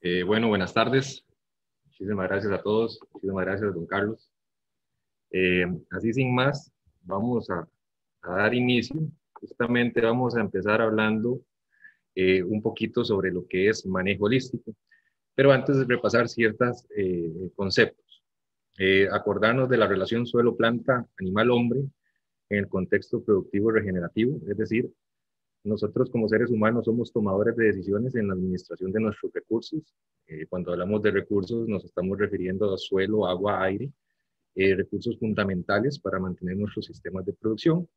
Eh, bueno, buenas tardes. Muchísimas gracias a todos. Muchísimas gracias, don Carlos. Eh, así sin más, vamos a, dar inicio. Justamente vamos a empezar hablando eh, un poquito sobre lo que es manejo holístico. Pero antes de repasar ciertos conceptos, acordarnos de la relación suelo-planta, animal-hombre en el contexto productivo regenerativo, es decir, nosotros como seres humanos somos tomadores de decisiones en la administración de nuestros recursos. Eh, cuando hablamos de recursos nos estamos refiriendo a suelo, agua, aire, eh, recursos fundamentales para mantener nuestros sistemas de producción.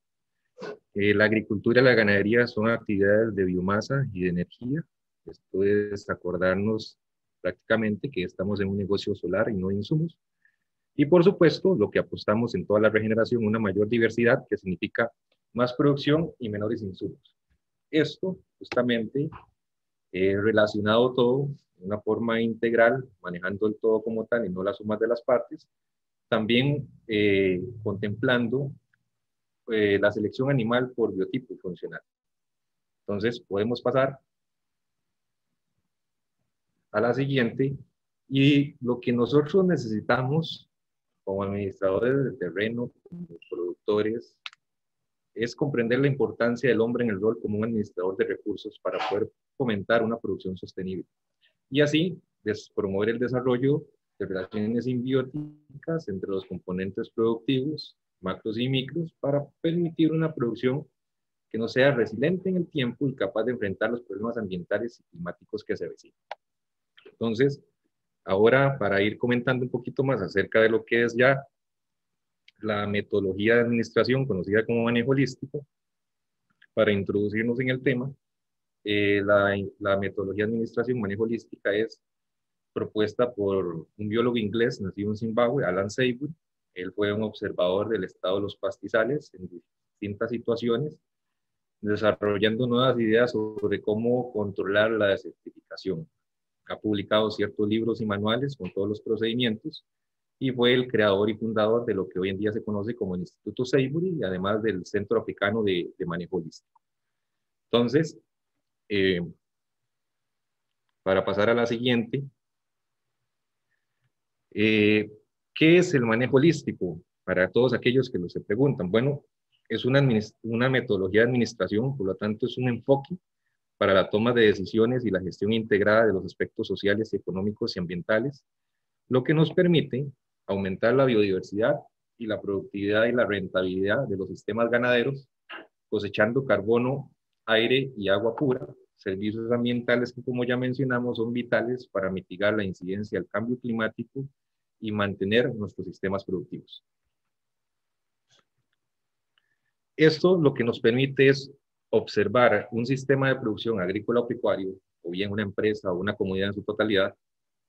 Eh, la agricultura y la ganadería son actividades de biomasa y de energía. Esto es acordarnos prácticamente que estamos en un negocio solar y no de insumos. Y por supuesto, lo que apostamos en toda la regeneración, una mayor diversidad, que significa más producción y menores insumos esto justamente eh, relacionado todo de una forma integral, manejando el todo como tal y no las sumas de las partes, también eh, contemplando eh, la selección animal por biotipo funcional. Entonces, podemos pasar a la siguiente. Y lo que nosotros necesitamos como administradores de terreno, como productores, es comprender la importancia del hombre en el rol como un administrador de recursos para poder fomentar una producción sostenible y así promover el desarrollo de relaciones simbióticas entre los componentes productivos, macros y micros, para permitir una producción que no sea resiliente en el tiempo y capaz de enfrentar los problemas ambientales y climáticos que se avecinan. Entonces, ahora para ir comentando un poquito más acerca de lo que es ya la metodología de administración conocida como manejo holístico, para introducirnos en el tema, eh, la, la, metodología de administración manejo holística es propuesta por un biólogo inglés nacido en Zimbabue, Alan Seymour. Él fue un observador del estado de los pastizales en distintas situaciones, desarrollando nuevas ideas sobre cómo controlar la desertificación. Ha publicado ciertos libros y manuales con todos los procedimientos y fue el creador y fundador de lo que hoy en día se conoce como el Instituto Seibury y además del Centro Africano de, Manejo Holístico. Entonces, eh, para pasar a la siguiente, eh, ¿qué es el manejo holístico? Para todos aquellos que lo se preguntan. Bueno, es una, una metodología de administración, por lo tanto es un enfoque para la toma de decisiones y la gestión integrada de los aspectos sociales, económicos y ambientales, lo que nos permite aumentar la biodiversidad y la productividad y la rentabilidad de los sistemas ganaderos, cosechando carbono, aire y agua pura, servicios ambientales que, como ya mencionamos, son vitales para mitigar la incidencia del cambio climático y mantener nuestros sistemas productivos. Esto lo que nos permite es observar un sistema de producción agrícola o pecuario, o bien una empresa o una comunidad en su totalidad,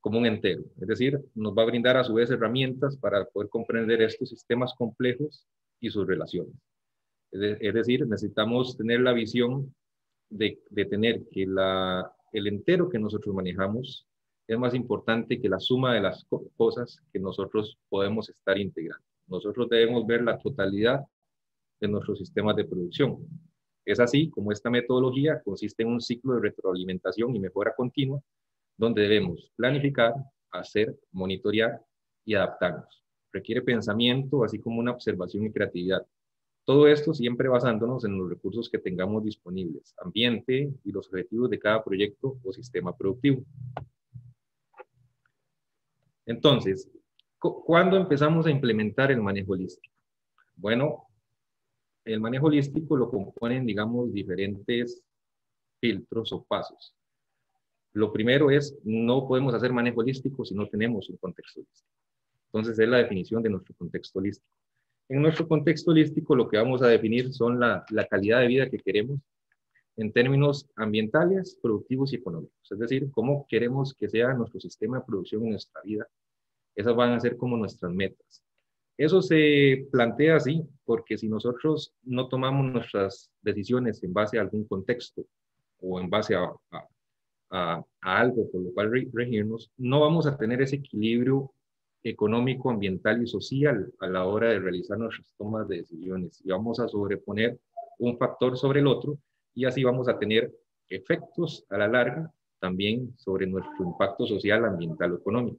como un entero. Es decir, nos va a brindar a su vez herramientas para poder comprender estos sistemas complejos y sus relaciones. Es, decir, necesitamos tener la visión de, tener que la, el entero que nosotros manejamos es más importante que la suma de las cosas que nosotros podemos estar integrando. Nosotros debemos ver la totalidad de nuestros sistemas de producción. Es así como esta metodología consiste en un ciclo de retroalimentación y mejora continua donde debemos planificar, hacer, monitorear y adaptarnos. Requiere pensamiento, así como una observación y creatividad. Todo esto siempre basándonos en los recursos que tengamos disponibles, ambiente y los objetivos de cada proyecto o sistema productivo. Entonces, ¿cuándo empezamos a implementar el manejo holístico? Bueno, el manejo holístico lo componen, digamos, diferentes filtros o pasos. Lo primero es, no podemos hacer manejo holístico si no tenemos un contexto holístico. Entonces, es la definición de nuestro contexto holístico. En nuestro contexto holístico, lo que vamos a definir son la, calidad de vida que queremos en términos ambientales, productivos y económicos. Es decir, cómo queremos que sea nuestro sistema de producción en nuestra vida. Esas van a ser como nuestras metas. Eso se plantea así porque si nosotros no tomamos nuestras decisiones en base a algún contexto o en base a, algo por lo cual regirnos, no vamos a tener ese equilibrio económico, ambiental y social a la hora de realizar nuestras tomas de decisiones. Y vamos a sobreponer un factor sobre el otro y así vamos a tener efectos a la larga también sobre nuestro impacto social, ambiental o económico.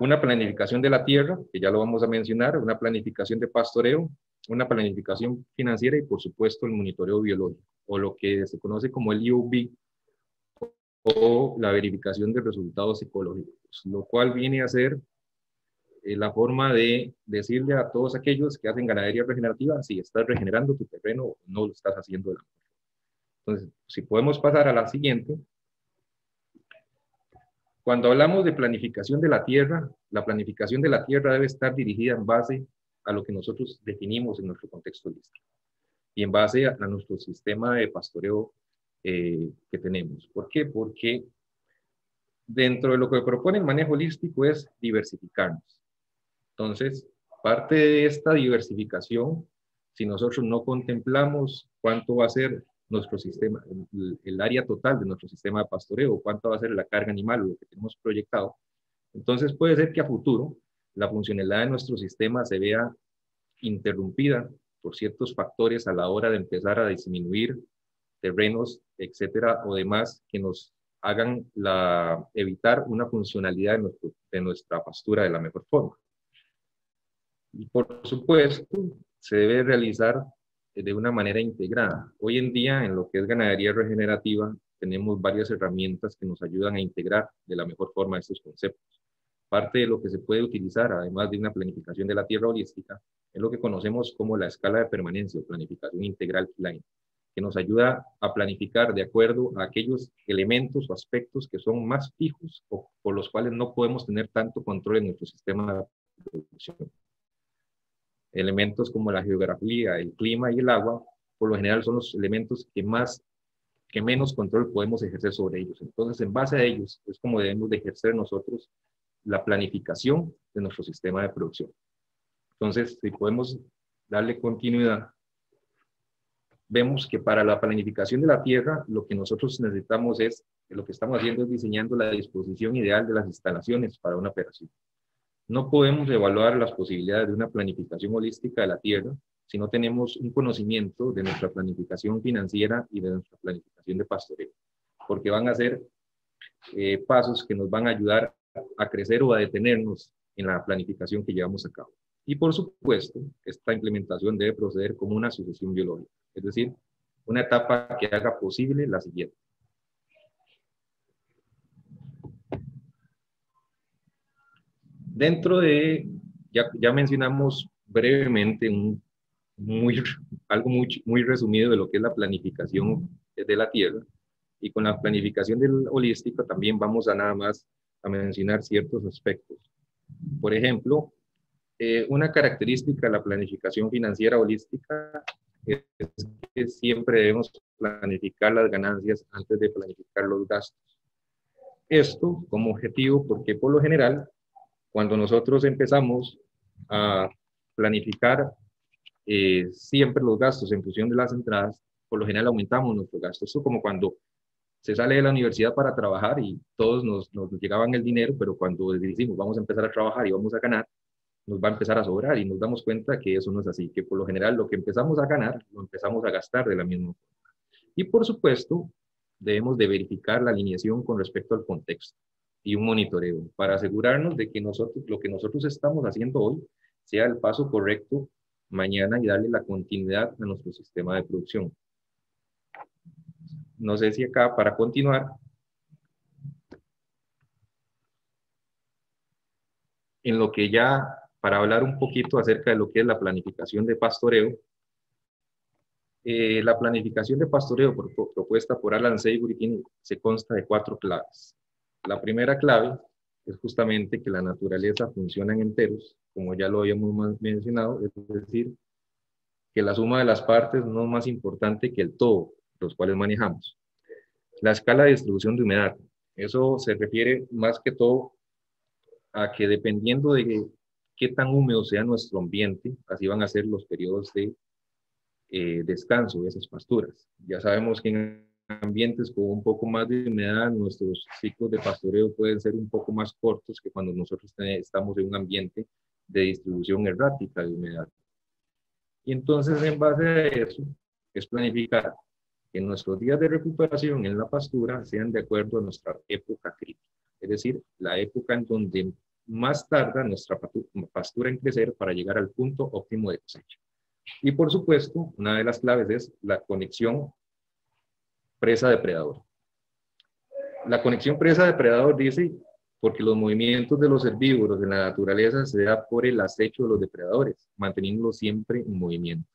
Una planificación de la tierra, que ya lo vamos a mencionar, una planificación de pastoreo, una planificación financiera y por supuesto el monitoreo biológico, o lo que se conoce como el IUB, o la verificación de resultados ecológicos, lo cual viene a ser eh, la forma de decirle a todos aquellos que hacen ganadería regenerativa si estás regenerando tu terreno o no lo estás haciendo de la Entonces, si podemos pasar a la siguiente. Cuando hablamos de planificación de la tierra, la planificación de la tierra debe estar dirigida en base a lo que nosotros definimos en nuestro contexto holístico y en base a, nuestro sistema de pastoreo eh, que tenemos. ¿Por qué? Porque dentro de lo que propone el manejo holístico es diversificarnos. Entonces, parte de esta diversificación, si nosotros no contemplamos cuánto va a ser nuestro sistema, el, área total de nuestro sistema de pastoreo, cuánto va a ser la carga animal lo que tenemos proyectado, entonces puede ser que a futuro la funcionalidad de nuestro sistema se vea interrumpida por ciertos factores a la hora de empezar a disminuir terrenos, etcétera, o demás que nos hagan evitar una funcionalidad de nuestra pastura de la mejor forma. Y por supuesto, se debe realizar de una manera integrada. Hoy en día, en lo que es ganadería regenerativa, tenemos varias herramientas que nos ayudan a integrar de la mejor forma estos conceptos. Parte de lo que se puede utilizar, además de una planificación de la tierra holística, es lo que conocemos como la escala de permanencia o planificación integral line, que nos ayuda a planificar de acuerdo a aquellos elementos o aspectos que son más fijos o por los cuales no podemos tener tanto control en nuestro sistema de producción elementos como la geografía, el clima y el agua, por lo general son los elementos que más, que menos control podemos ejercer sobre ellos. Entonces, en base a ellos, es como debemos de ejercer nosotros la planificación de nuestro sistema de producción. Entonces, si podemos darle continuidad, vemos que para la planificación de la tierra, lo que nosotros necesitamos es, lo que estamos haciendo es diseñando la disposición ideal de las instalaciones para una operación. No podemos evaluar las posibilidades de una planificación holística de la tierra si no tenemos un conocimiento de nuestra planificación financiera y de nuestra planificación de pastoreo, porque van a ser eh, pasos que nos van a ayudar a crecer o a detenernos en la planificación que llevamos a cabo. Y por supuesto, esta implementación debe proceder como una sucesión biológica, es decir, una etapa que haga posible la siguiente. Dentro de, ya, ya mencionamos brevemente un, muy, algo muy, muy resumido de lo que es la planificación de la tierra. Y con la planificación del holístico también vamos a nada más a mencionar ciertos aspectos. Por ejemplo, eh, una característica de la planificación financiera holística es que siempre debemos planificar las ganancias antes de planificar los gastos. Esto como objetivo porque por lo general cuando nosotros empezamos a planificar eh, siempre los gastos en función de las entradas, por lo general aumentamos nuestros gastos. Esto como cuando se sale de la universidad para trabajar y todos nos, nos llegaban el dinero, pero cuando decimos vamos a empezar a trabajar y vamos a ganar, nos va a empezar a sobrar y nos damos cuenta que eso no es así, que por lo general lo que empezamos a ganar lo empezamos a gastar de la misma forma. Y por supuesto, debemos de verificar la alineación con respecto al contexto y un monitoreo para asegurarnos de que nosotros, lo que nosotros estamos haciendo hoy sea el paso correcto mañana y darle la continuidad a nuestro sistema de producción. No sé si acá para continuar. En lo que ya, para hablar un poquito acerca de lo que es la planificación de pastoreo, eh, la planificación de pastoreo propuesta por Alan Seymour se consta de cuatro claves. La primera clave es justamente que la naturaleza funciona en enteros, como ya lo habíamos mencionado, es decir, que la suma de las partes no es más importante que el todo, los cuales manejamos. La escala de distribución de humedad, eso se refiere más que todo a que dependiendo de qué tan húmedo sea nuestro ambiente, así van a ser los periodos de eh, descanso de esas pasturas. Ya sabemos que en ambientes con un poco más de humedad, nuestros ciclos de pastoreo pueden ser un poco más cortos que cuando nosotros estamos en un ambiente de distribución errática de humedad. Y entonces, en base a eso, es planificar que nuestros días de recuperación en la pastura sean de acuerdo a nuestra época crítica, es decir, la época en donde más tarda nuestra pastura en crecer para llegar al punto óptimo de cosecha. Y por supuesto, una de las claves es la conexión presa-depredador. La conexión presa-depredador dice porque los movimientos de los herbívoros en la naturaleza se da por el acecho de los depredadores, manteniéndolos siempre en movimiento.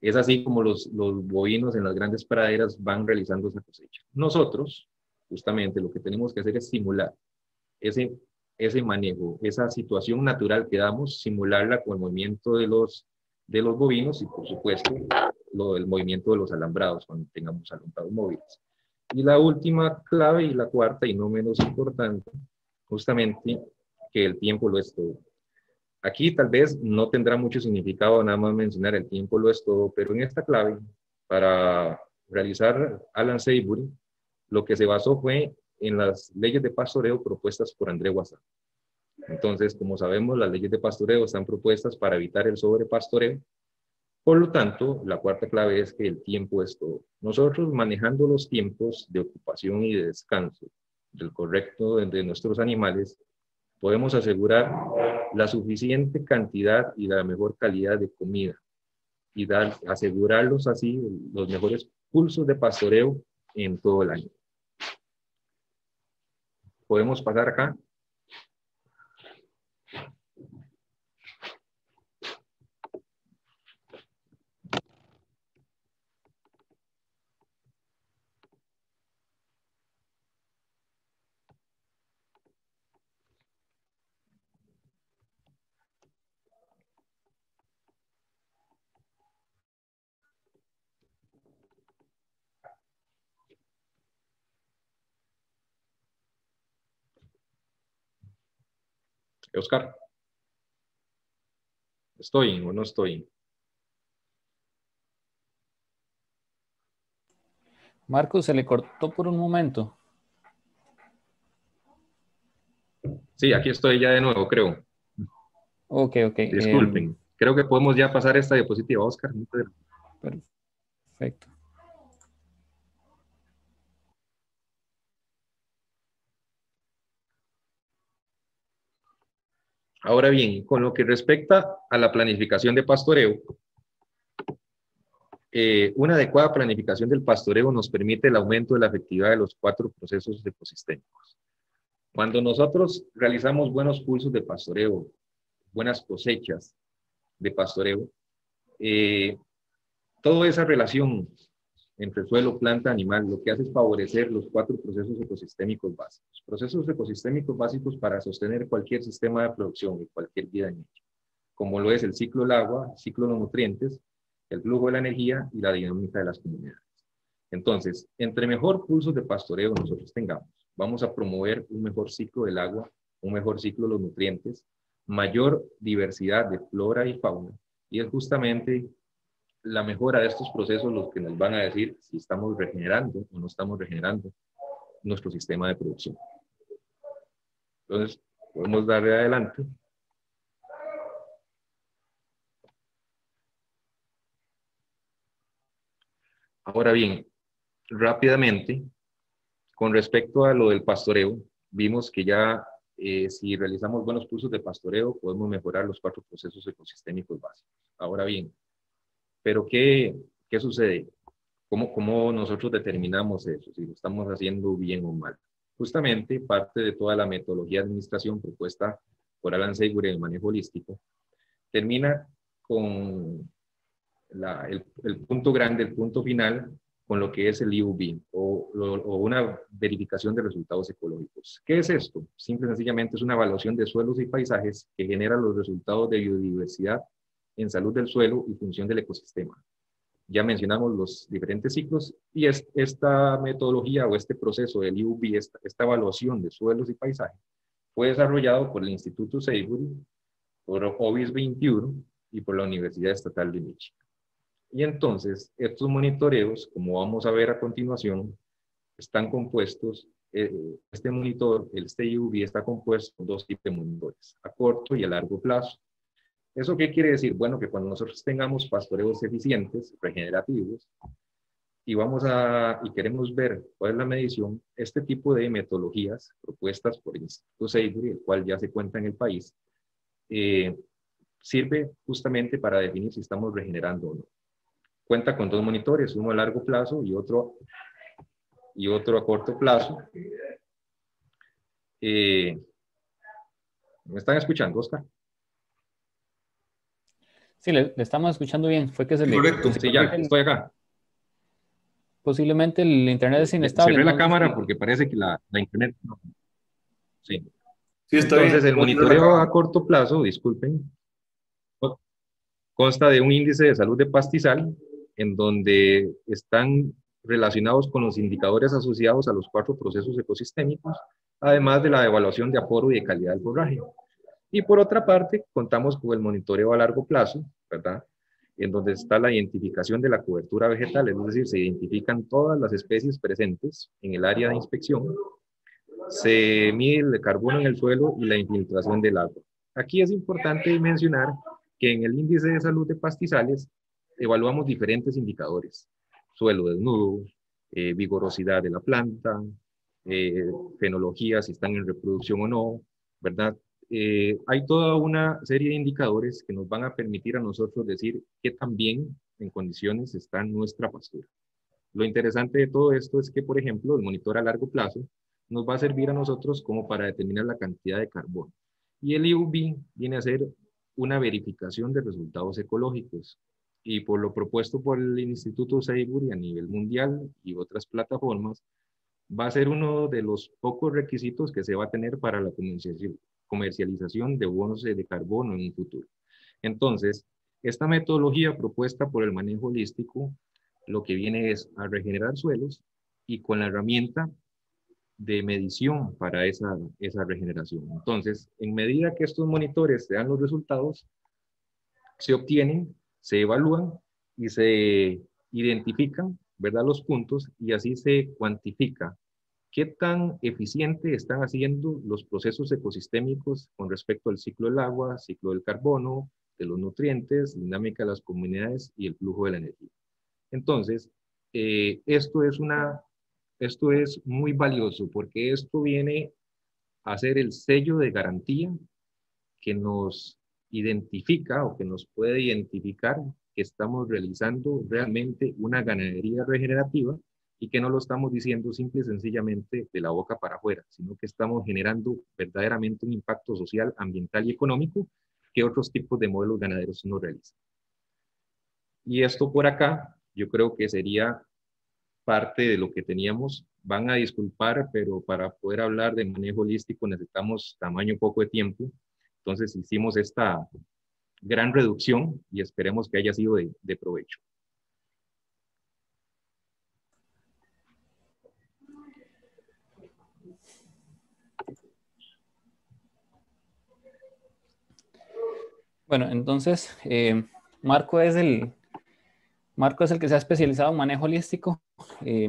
Es así como los, los bovinos en las grandes praderas van realizando esa cosecha. Nosotros, justamente, lo que tenemos que hacer es simular ese, ese manejo, esa situación natural que damos, simularla con el movimiento de los, de los bovinos y, por supuesto, lo, el movimiento de los alambrados cuando tengamos alambrados móviles. Y la última clave y la cuarta y no menos importante justamente que el tiempo lo es todo. Aquí tal vez no tendrá mucho significado nada más mencionar el tiempo lo es todo, pero en esta clave, para realizar Alan Seibury, lo que se basó fue en las leyes de pastoreo propuestas por André Guasá. Entonces, como sabemos, las leyes de pastoreo están propuestas para evitar el sobrepastoreo. Por lo tanto, la cuarta clave es que el tiempo es todo. Nosotros manejando los tiempos de ocupación y de descanso del correcto de nuestros animales, podemos asegurar la suficiente cantidad y la mejor calidad de comida y dar, asegurarlos así los mejores pulsos de pastoreo en todo el año. Podemos pasar acá. Oscar. ¿Estoy o no estoy? Marcos, se le cortó por un momento. Sí, aquí estoy ya de nuevo, creo. Ok, ok. Disculpen. Em, creo que podemos ya pasar esta diapositiva, Oscar. Perfecto. Ahora bien, con lo que respecta a la planificación de pastoreo, eh, una adecuada planificación del pastoreo nos permite el aumento de la efectividad de los cuatro procesos ecosistémicos. Cuando nosotros realizamos buenos pulsos de pastoreo, buenas cosechas de pastoreo, eh, toda esa relación entre suelo, planta, animal, lo que hace es favorecer los cuatro procesos ecosistémicos básicos. Procesos ecosistémicos básicos para sostener cualquier sistema de producción y cualquier vida en hecho, como lo es el ciclo del agua, ciclo de los nutrientes, el flujo de la energía y la dinámica de las comunidades. Entonces, entre mejor pulso de pastoreo nosotros tengamos, vamos a promover un mejor ciclo del agua, un mejor ciclo de los nutrientes, mayor diversidad de flora y fauna, y es justamente la mejora de estos procesos los que nos van a decir si estamos regenerando o no estamos regenerando nuestro sistema de producción. Entonces, podemos darle adelante. Ahora bien, rápidamente, con respecto a lo del pastoreo, vimos que ya eh, si realizamos buenos cursos de pastoreo, podemos mejorar los cuatro procesos ecosistémicos básicos. Ahora bien, pero ¿qué, qué sucede? ¿Cómo, ¿Cómo nosotros determinamos eso, si lo estamos haciendo bien o mal? Justamente parte de toda la metodología de administración propuesta por Alan Segur en el manejo holístico, termina con la, el, el, punto grande, el punto final, con lo que es el IUB o, o, una verificación de resultados ecológicos. ¿Qué es esto? Simple y sencillamente es una evaluación de suelos y paisajes que genera los resultados de biodiversidad en salud del suelo y función del ecosistema. Ya mencionamos los diferentes ciclos y es, esta metodología o este proceso del IUB, esta, esta, evaluación de suelos y paisajes, fue desarrollado por el Instituto Seibury, por OBIS 21 y por la Universidad Estatal de Michigan. Y entonces, estos monitoreos, como vamos a ver a continuación, están compuestos, eh, este monitor, el este IUB, está compuesto por dos tipos de monitores, a corto y a largo plazo. ¿Eso qué quiere decir? Bueno, que cuando nosotros tengamos pastoreos eficientes, regenerativos, y vamos a, y queremos ver cuál es la medición, este tipo de metodologías propuestas por el Instituto Seibury, el cual ya se cuenta en el país, eh, sirve justamente para definir si estamos regenerando o no. Cuenta con dos monitores, uno a largo plazo y otro, y otro a corto plazo. Eh, ¿Me están escuchando, Oscar? Sí, le, estamos escuchando bien. Fue que se le... Correcto. Sí, ya, estoy acá. Posiblemente el internet es inestable. Cerré la cámara porque parece que la, la internet... Sí. sí está Entonces, el monitoreo a corto plazo, disculpen, consta de un índice de salud de pastizal en donde están relacionados con los indicadores asociados a los cuatro procesos ecosistémicos, además de la evaluación de aforo y de calidad del forraje. Y por otra parte, contamos con el monitoreo a largo plazo, ¿verdad? en donde está la identificación de la cobertura vegetal, es decir, se identifican todas las especies presentes en el área de inspección, se mide el carbono en el suelo y la infiltración del agua. Aquí es importante mencionar que en el índice de salud de pastizales evaluamos diferentes indicadores, suelo desnudo, eh, vigorosidad de la planta, eh, fenología, si están en reproducción o no, ¿verdad? Eh, hay toda una serie de indicadores que nos van a permitir a nosotros decir qué tan bien en condiciones está nuestra pastura. Lo interesante de todo esto es que, por ejemplo, el monitor a largo plazo nos va a servir a nosotros como para determinar la cantidad de carbono. Y el IUV viene a ser una verificación de resultados ecológicos. Y por lo propuesto por el Instituto Saibury a nivel mundial y otras plataformas, va a ser uno de los pocos requisitos que se va a tener para la comercialización de bonos de carbono en un futuro. Entonces, esta metodología propuesta por el manejo holístico lo que viene es a regenerar suelos y con la herramienta de medición para esa, esa regeneración. Entonces, en medida que estos monitores te dan los resultados, se obtienen, se evalúan y se identifican, ¿verdad? Los puntos y así se cuantifica ¿Qué tan eficiente están haciendo los procesos ecosistémicos con respecto al ciclo del agua, ciclo del carbono, de los nutrientes, dinámica de las comunidades y el flujo de la energía? Entonces, eh, esto, es una, esto es muy valioso porque esto viene a ser el sello de garantía que nos identifica o que nos puede identificar que estamos realizando realmente una ganadería regenerativa y que no lo estamos diciendo simple y sencillamente de la boca para afuera, sino que estamos generando verdaderamente un impacto social, ambiental y económico que otros tipos de modelos ganaderos no realizan. Y esto por acá, yo creo que sería parte de lo que teníamos. Van a disculpar, pero para poder hablar de manejo holístico necesitamos tamaño poco de tiempo. Entonces hicimos esta gran reducción y esperemos que haya sido de, de provecho. Bueno, entonces, eh, Marco, es el, Marco es el que se ha especializado en manejo holístico. Eh,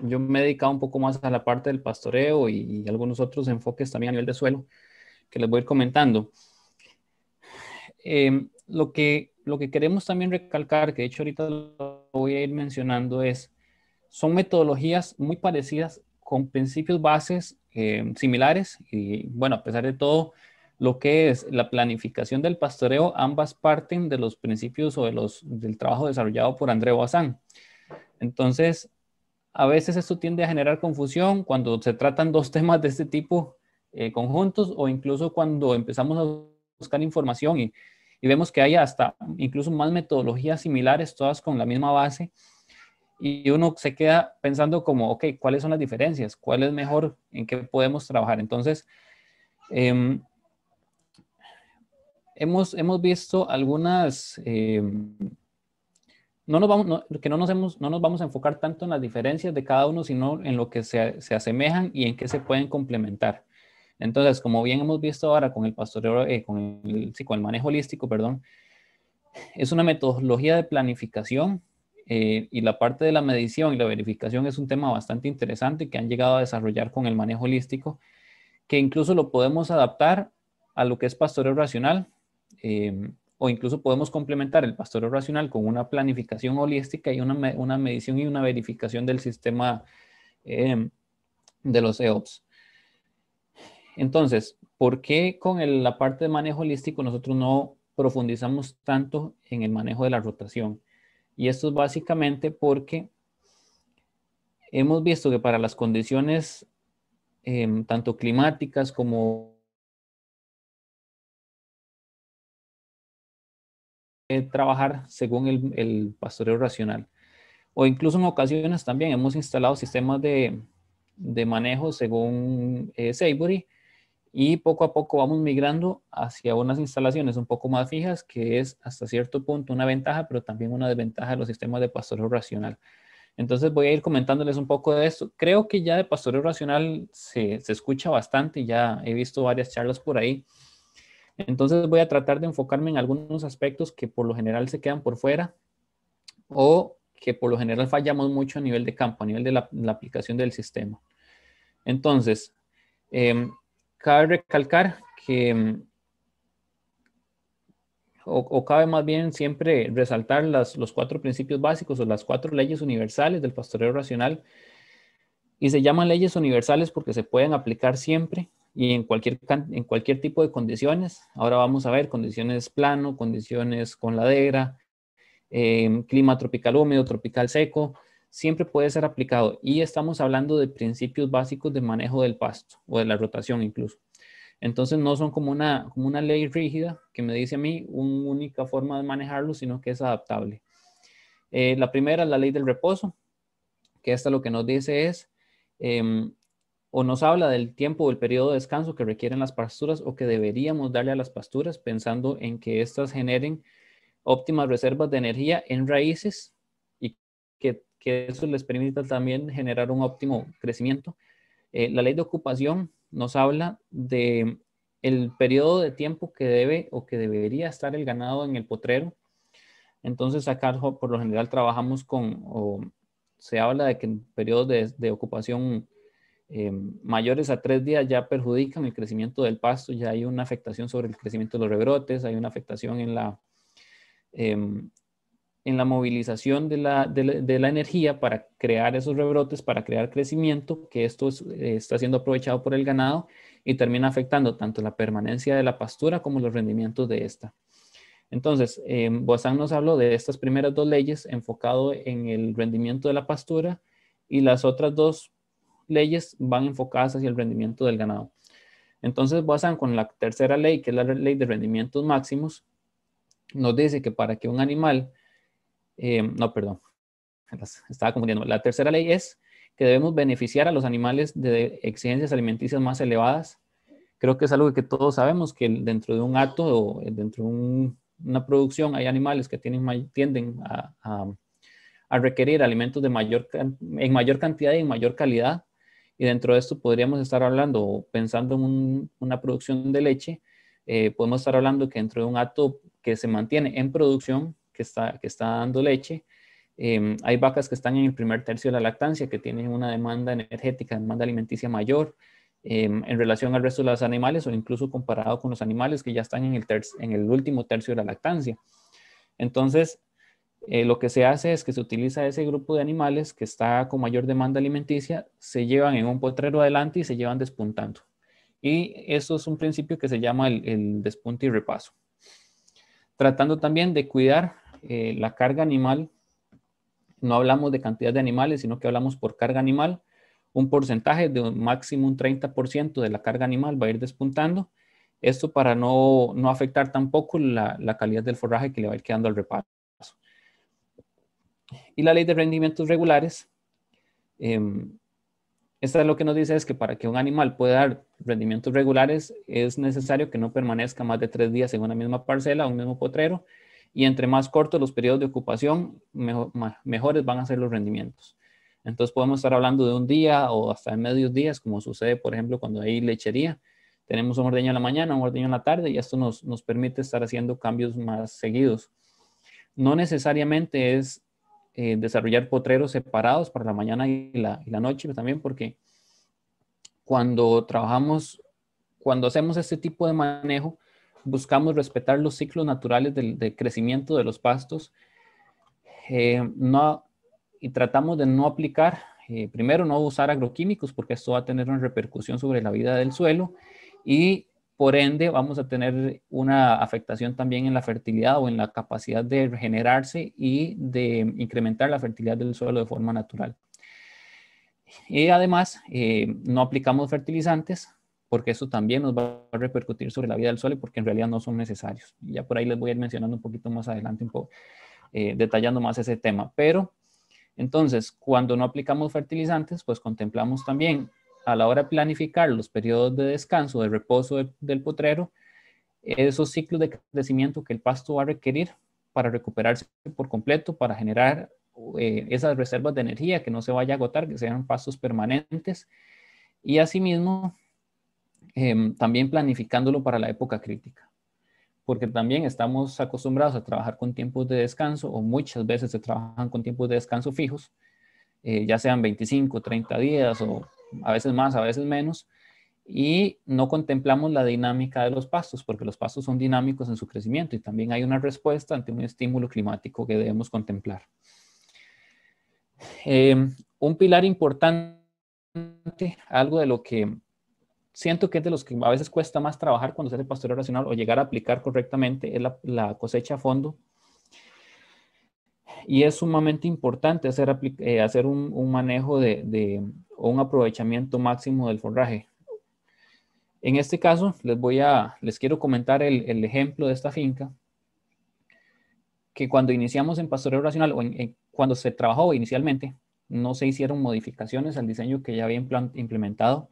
yo me he dedicado un poco más a la parte del pastoreo y, algunos otros enfoques también a nivel de suelo que les voy a ir comentando. Eh, lo, que, lo que queremos también recalcar, que de hecho ahorita lo voy a ir mencionando, es, son metodologías muy parecidas con principios bases similares y bueno, a pesar de todo, lo que es la planificación del pastoreo, ambas parten de los principios o de los, del trabajo desarrollado por André Bazán. Entonces, a veces esto tiende a generar confusión cuando se tratan dos temas de este tipo eh, conjuntos o incluso cuando empezamos a buscar información y, y, vemos que hay hasta incluso más metodologías similares, todas con la misma base. Y uno se queda pensando como, ok, ¿cuáles son las diferencias? ¿Cuál es mejor? ¿En qué podemos trabajar? Entonces, eh, hemos, hemos visto algunas, eh, no nos vamos, que no nos, hemos, no nos vamos a enfocar tanto en las diferencias de cada uno, sino en lo que se, se asemejan y en qué se pueden complementar. Entonces, como bien hemos visto ahora con el pastoreo, eh, con, el, sí, con el manejo holístico, perdón, es una metodología de planificación eh, y la parte de la medición y la verificación es un tema bastante interesante que han llegado a desarrollar con el manejo holístico, que incluso lo podemos adaptar a lo que es pastoreo racional, Em, o incluso podemos complementar el pastoreo racional con una planificación holística y una, medición y una verificación del sistema em, de los EOPS. Entonces, ¿por qué con la parte de manejo holístico nosotros no profundizamos tanto en el manejo de la rotación? Y esto es básicamente porque hemos visto que para las condiciones em, tanto climáticas como trabajar según el, pastoreo racional. O incluso en ocasiones también hemos instalado sistemas de, manejo según eh, y poco a poco vamos migrando hacia unas instalaciones un poco más fijas, que es hasta cierto punto una ventaja, pero también una desventaja de los sistemas de pastoreo racional. Entonces voy a ir comentándoles un poco de esto. Creo que ya de pastoreo racional se, se escucha bastante, ya he visto varias charlas por ahí. Entonces voy a tratar de enfocarme en algunos aspectos que por lo general se quedan por fuera o que por lo general fallamos mucho a nivel de campo, a nivel de la, aplicación del sistema. Entonces, em, cabe recalcar que, em, o, cabe más bien siempre resaltar los cuatro principios básicos o las cuatro leyes universales del pastoreo racional. Y se llaman leyes universales porque se pueden aplicar siempre y en cualquier, en cualquier tipo de condiciones. Ahora vamos a ver condiciones plano, condiciones con ladera, em, clima tropical húmedo, tropical seco, siempre puede ser aplicado. Y estamos hablando de principios básicos de manejo del pasto o de la rotación incluso. Entonces no son como una, como una ley rígida que me dice a mí una única forma de manejarlo, sino que es adaptable. Eh, la primera es la ley del reposo, que esta lo que nos dice es, em, o nos habla del tiempo o el periodo de descanso que requieren las pasturas o que deberíamos darle a las pasturas pensando en que éstas generen óptimas reservas de energía en raíces y que, eso les permita también generar un óptimo crecimiento. Eh, la ley de ocupación nos habla de el periodo de tiempo que debe o que debería estar el ganado en el potrero. Entonces acá por lo general trabajamos con, o se habla de que en periodos de, de ocupación eh, mayores a tres días ya perjudican el crecimiento del pasto, ya hay una afectación sobre el crecimiento de los rebrotes, hay una afectación en la, em, en la movilización de la, de, la, energía para crear esos rebrotes, para crear crecimiento, que esto eh, está siendo aprovechado por el ganado y termina afectando tanto la permanencia de la pastura como los rendimientos de esta. Entonces, eh, nos habló de estas primeras dos leyes enfocado en el rendimiento de la pastura y las otras dos leyes van enfocadas hacia el rendimiento del ganado. Entonces, basan con la tercera ley, que es la ley de rendimientos máximos, nos dice que para que un animal, eh, no, perdón, estaba confundiendo. La tercera ley es que debemos beneficiar a los animales de exigencias alimenticias más elevadas. Creo que es algo que todos sabemos, que dentro de un acto o dentro de una producción hay animales que tienen, tienden a, a, requerir alimentos de mayor, en mayor cantidad y en mayor calidad. Y dentro de esto podríamos estar hablando, pensando en una producción de leche, eh, podemos estar hablando que dentro de un acto que se mantiene en producción, que está, que está dando leche, em, hay vacas que están en el primer tercio de la lactancia, que tienen una demanda energética, demanda alimenticia mayor em, en relación al resto de los animales o incluso comparado con los animales que ya están en el, en el último tercio de la lactancia. Entonces, eh, lo que se hace es que se utiliza ese grupo de animales que está con mayor demanda alimenticia, se llevan en un potrero adelante y se llevan despuntando. Y eso es un principio que se llama el, despunte y repaso. Tratando también de cuidar eh, la carga animal, no hablamos de cantidad de animales, sino que hablamos por carga animal. Un porcentaje de un máximo un 30% de la carga animal va a ir despuntando. Esto para no, afectar tampoco la, calidad del forraje que le va a ir quedando al repaso. Y la ley de rendimientos regulares, eh, esta lo que nos dice es que para que un animal pueda dar rendimientos regulares es necesario que no permanezca más de tres días en una misma parcela un mismo potrero y entre más cortos los periodos de ocupación, mejores van a ser los rendimientos. Entonces podemos estar hablando de un día o hasta de medios días, como sucede, por ejemplo, cuando hay lechería. Tenemos un ordeño en la mañana, un ordeño en la tarde y esto nos, nos permite estar haciendo cambios más seguidos. No necesariamente es eh, desarrollar potreros separados para la mañana y la, noche también, porque cuando trabajamos, cuando hacemos este tipo de manejo, buscamos respetar los ciclos naturales del, crecimiento de los pastos. Eh, no, y tratamos de no aplicar, eh, primero no usar agroquímicos porque esto va a tener una repercusión sobre la vida del suelo y por ende vamos a tener una afectación también en la fertilidad o en la capacidad de regenerarse y de incrementar la fertilidad del suelo de forma natural. Y además, eh, no aplicamos fertilizantes porque eso también nos va a repercutir sobre la vida del suelo porque en realidad no son necesarios. Y ya por ahí les voy a ir mencionando un poquito más adelante, un poco, eh, detallando más ese tema. Pero entonces, cuando no aplicamos fertilizantes, pues contemplamos también a la hora de planificar los periodos de descanso, de reposo del potrero, esos ciclos de crecimiento que el pasto va a requerir para recuperarse por completo, para generar eh, esas reservas de energía que no se vaya a agotar, que sean pastos permanentes. Y asimismo, Em, también planificándolo para la época crítica, porque también estamos acostumbrados a trabajar con tiempos de descanso o muchas veces se trabajan con tiempos de descanso fijos, eh, ya sean 25, 30 días o a veces más, a veces menos, y no contemplamos la dinámica de los pastos, porque los pastos son dinámicos en su crecimiento y también hay una respuesta ante un estímulo climático que debemos contemplar. Em, un pilar importante, algo de lo que siento que es de los que a veces cuesta más trabajar cuando se hace pastoreo racional o llegar a aplicar correctamente es la, cosecha a fondo. Y es sumamente importante hacer, eh, hacer un, manejo de, o un aprovechamiento máximo del forraje. En este caso, les voy a, les quiero comentar el, ejemplo de esta finca, que cuando iniciamos en pastoreo racional o cuando se trabajó inicialmente, no se hicieron modificaciones al diseño que ya había implementado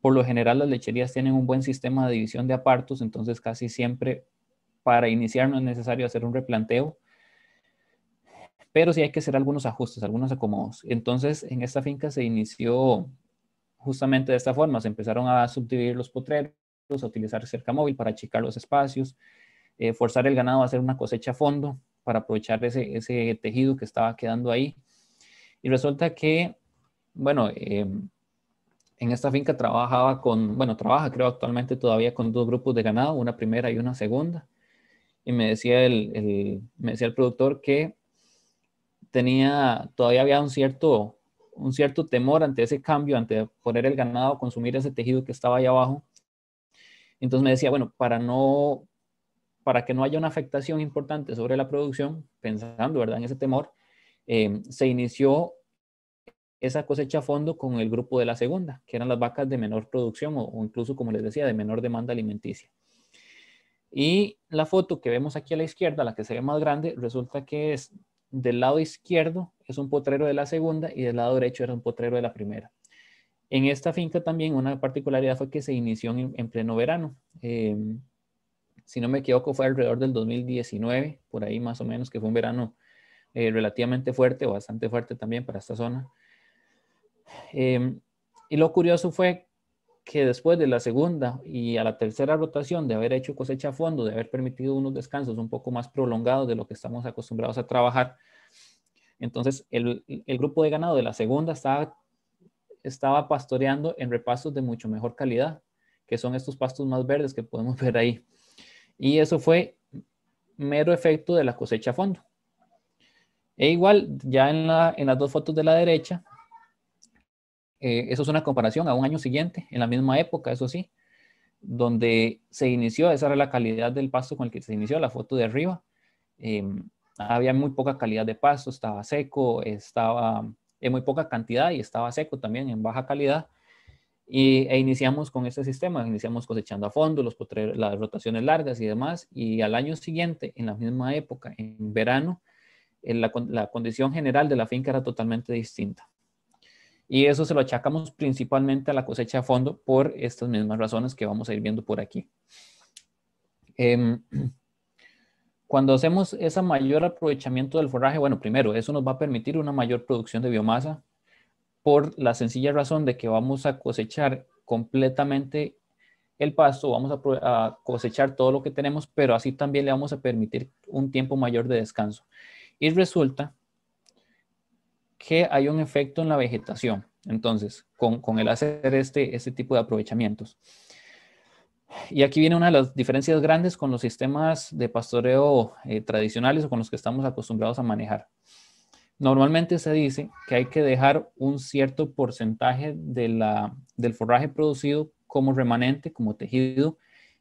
por lo general las lecherías tienen un buen sistema de división de apartos, entonces casi siempre para iniciar no es necesario hacer un replanteo, pero sí hay que hacer algunos ajustes, algunos acomodos. Entonces en esta finca se inició justamente de esta forma, se empezaron a subdividir los potreros, a utilizar cerca móvil para achicar los espacios, eh, forzar el ganado a hacer una cosecha a fondo para aprovechar ese, tejido que estaba quedando ahí. Y resulta que, bueno, eh, en esta finca trabajaba con, bueno, trabaja creo actualmente todavía con dos grupos de ganado, una primera y una segunda. Y me decía el, me decía el productor que tenía, todavía había un cierto, un cierto temor ante ese cambio, ante poner el ganado, consumir ese tejido que estaba ahí abajo. Entonces me decía, bueno, para no, para que no haya una afectación importante sobre la producción, pensando, ¿verdad?, en ese temor, eh, se inició esa cosecha a fondo con el grupo de la segunda, que eran las vacas de menor producción o, incluso, como les decía, de menor demanda alimenticia. Y la foto que vemos aquí a la izquierda, la que se ve más grande, resulta que es del lado izquierdo es un potrero de la segunda y del lado derecho era un potrero de la primera. En esta finca también una particularidad fue que se inició en, pleno verano. Em, si no me equivoco, fue alrededor del 2019, por ahí más o menos, que fue un verano eh, relativamente fuerte o bastante fuerte también para esta zona. Em, y lo curioso fue que después de la segunda y a la tercera rotación de haber hecho cosecha a fondo, de haber permitido unos descansos un poco más prolongados de lo que estamos acostumbrados a trabajar, entonces el, el grupo de ganado de la segunda estaba, estaba pastoreando en repasos de mucho mejor calidad, que son estos pastos más verdes que podemos ver ahí. Y eso fue mero efecto de la cosecha a fondo. E igual, ya en, la, en las dos fotos de la derecha, eh, eso es una comparación a un año siguiente, en la misma época, eso sí, donde se inició, esa era la calidad del pasto con el que se inició la foto de arriba. Em, había muy poca calidad de pasto, estaba seco, estaba en muy poca cantidad y estaba seco también en baja calidad. Y, e iniciamos con este sistema, iniciamos cosechando a fondo, los las rotaciones largas y demás. Y al año siguiente, en la misma época, en verano, la, la condición general de la finca era totalmente distinta. Y eso se lo achacamos principalmente a la cosecha a fondo por estas mismas razones que vamos a ir viendo por aquí. Em, cuando hacemos ese mayor aprovechamiento del forraje, bueno, primero, eso nos va a permitir una mayor producción de biomasa por la sencilla razón de que vamos a cosechar completamente el pasto, vamos a, a, cosechar todo lo que tenemos, pero así también le vamos a permitir un tiempo mayor de descanso. Y resulta que hay un efecto en la vegetación. Entonces, con, el hacer este, este tipo de aprovechamientos. Y aquí viene una de las diferencias grandes con los sistemas de pastoreo eh, tradicionales o con los que estamos acostumbrados a manejar. Normalmente se dice que hay que dejar un cierto porcentaje de la, del forraje producido como remanente, como tejido,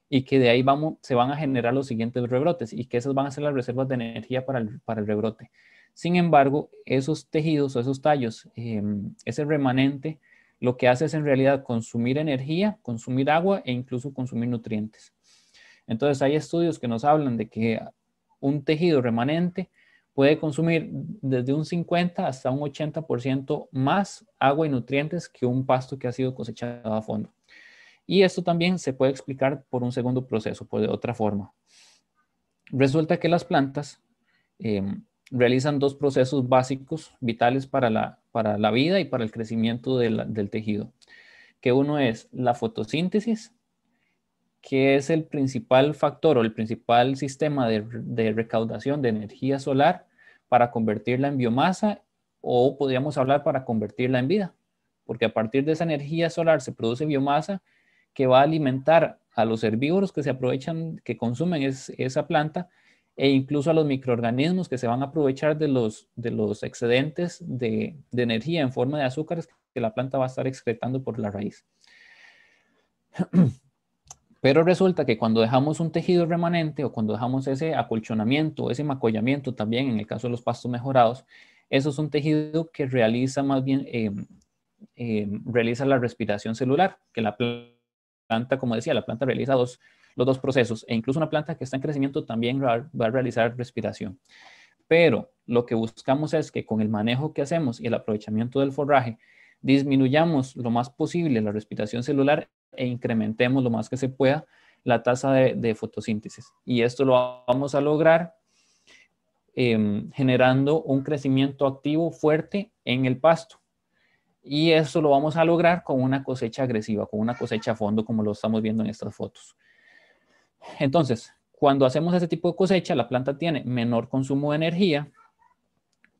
y que de ahí vamos, se van a generar los siguientes rebrotes y que esas van a ser las reservas de energía para el, para el rebrote. Sin embargo, esos tejidos o esos tallos, em, ese remanente, lo que hace es en realidad consumir energía, consumir agua e incluso consumir nutrientes. Entonces hay estudios que nos hablan de que un tejido remanente puede consumir desde un 50 hasta un 80% más agua y nutrientes que un pasto que ha sido cosechado a fondo. Y esto también se puede explicar por un segundo proceso, por de otra forma. Resulta que las plantas em, realizan dos procesos básicos vitales para la, para la vida y para el crecimiento del tejido, que uno es la fotosíntesis, que es el principal factor o el principal sistema de, de recaudación de energía solar para convertirla en biomasa o podríamos hablar para convertirla en vida, porque a partir de esa energía solar se produce biomasa que va a alimentar a los herbívoros que se aprovechan, que consumen esa planta e incluso a los microorganismos que se van a aprovechar de los, de los excedentes de, energía en forma de azúcares que la planta va a estar excretando por la raíz. Pero resulta que cuando dejamos un tejido remanente o cuando dejamos ese acolchonamiento, ese macollamiento también en el caso de los pastos mejorados, eso es un tejido que realiza más bien, em, em, realiza la respiración celular, que la planta, como decía, la planta realiza los dos procesos e incluso una planta que está en crecimiento también va a realizar respiración. Pero lo que buscamos es que con el manejo que hacemos y el aprovechamiento del forraje, disminuyamos lo más posible la respiración celular e incrementemos lo más que se pueda la tasa de, fotosíntesis. Y esto lo vamos a lograr em, generando un crecimiento activo fuerte en el pasto. Y eso lo vamos a lograr con una cosecha agresiva, con una cosecha a fondo, como lo estamos viendo en estas fotos. Entonces, cuando hacemos ese tipo de cosecha, la planta tiene menor consumo de energía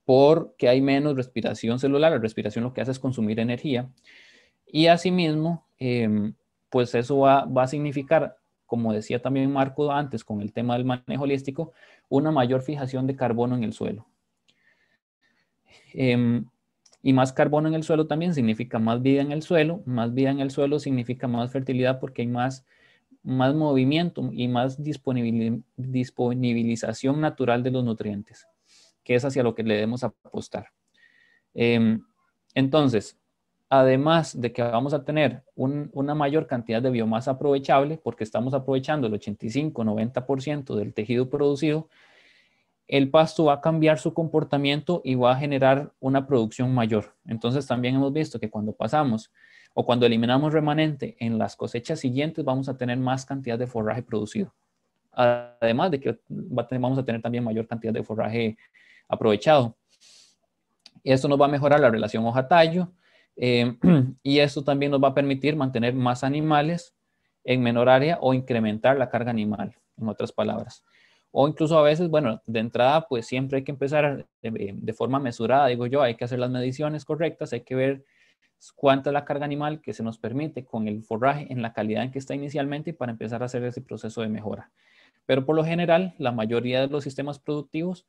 porque hay menos respiración celular. La respiración lo que hace es consumir energía. Y asimismo, em, pues eso va, a significar, como decía también Marco antes con el tema del manejo holístico, una mayor fijación de carbono en el suelo. Em, y más carbono en el suelo también significa más vida en el suelo. Más vida en el suelo significa más fertilidad porque hay más, más movimiento y más disponibilización natural de los nutrientes, que es hacia lo que le debemos apostar. Em, entonces, además de que vamos a tener una mayor cantidad de biomasa aprovechable, porque estamos aprovechando el 85-90% del tejido producido, el pasto va a cambiar su comportamiento y va a generar una producción mayor. Entonces también hemos visto que cuando pasamos o cuando eliminamos remanente en las cosechas siguientes, vamos a tener más cantidad de forraje producido. Además de que vamos a tener también mayor cantidad de forraje aprovechado. Esto nos va a mejorar la relación hoja-tallo, eh, y esto también nos va a permitir mantener más animales en menor área o incrementar la carga animal, en otras palabras. O incluso a veces, bueno, de entrada, pues siempre hay que empezar de, de forma mesurada, digo yo, hay que hacer las mediciones correctas, hay que ver cuánta es la carga animal que se nos permite con el forraje en la calidad en que está inicialmente para empezar a hacer ese proceso de mejora. Pero por lo general, la mayoría de los sistemas productivos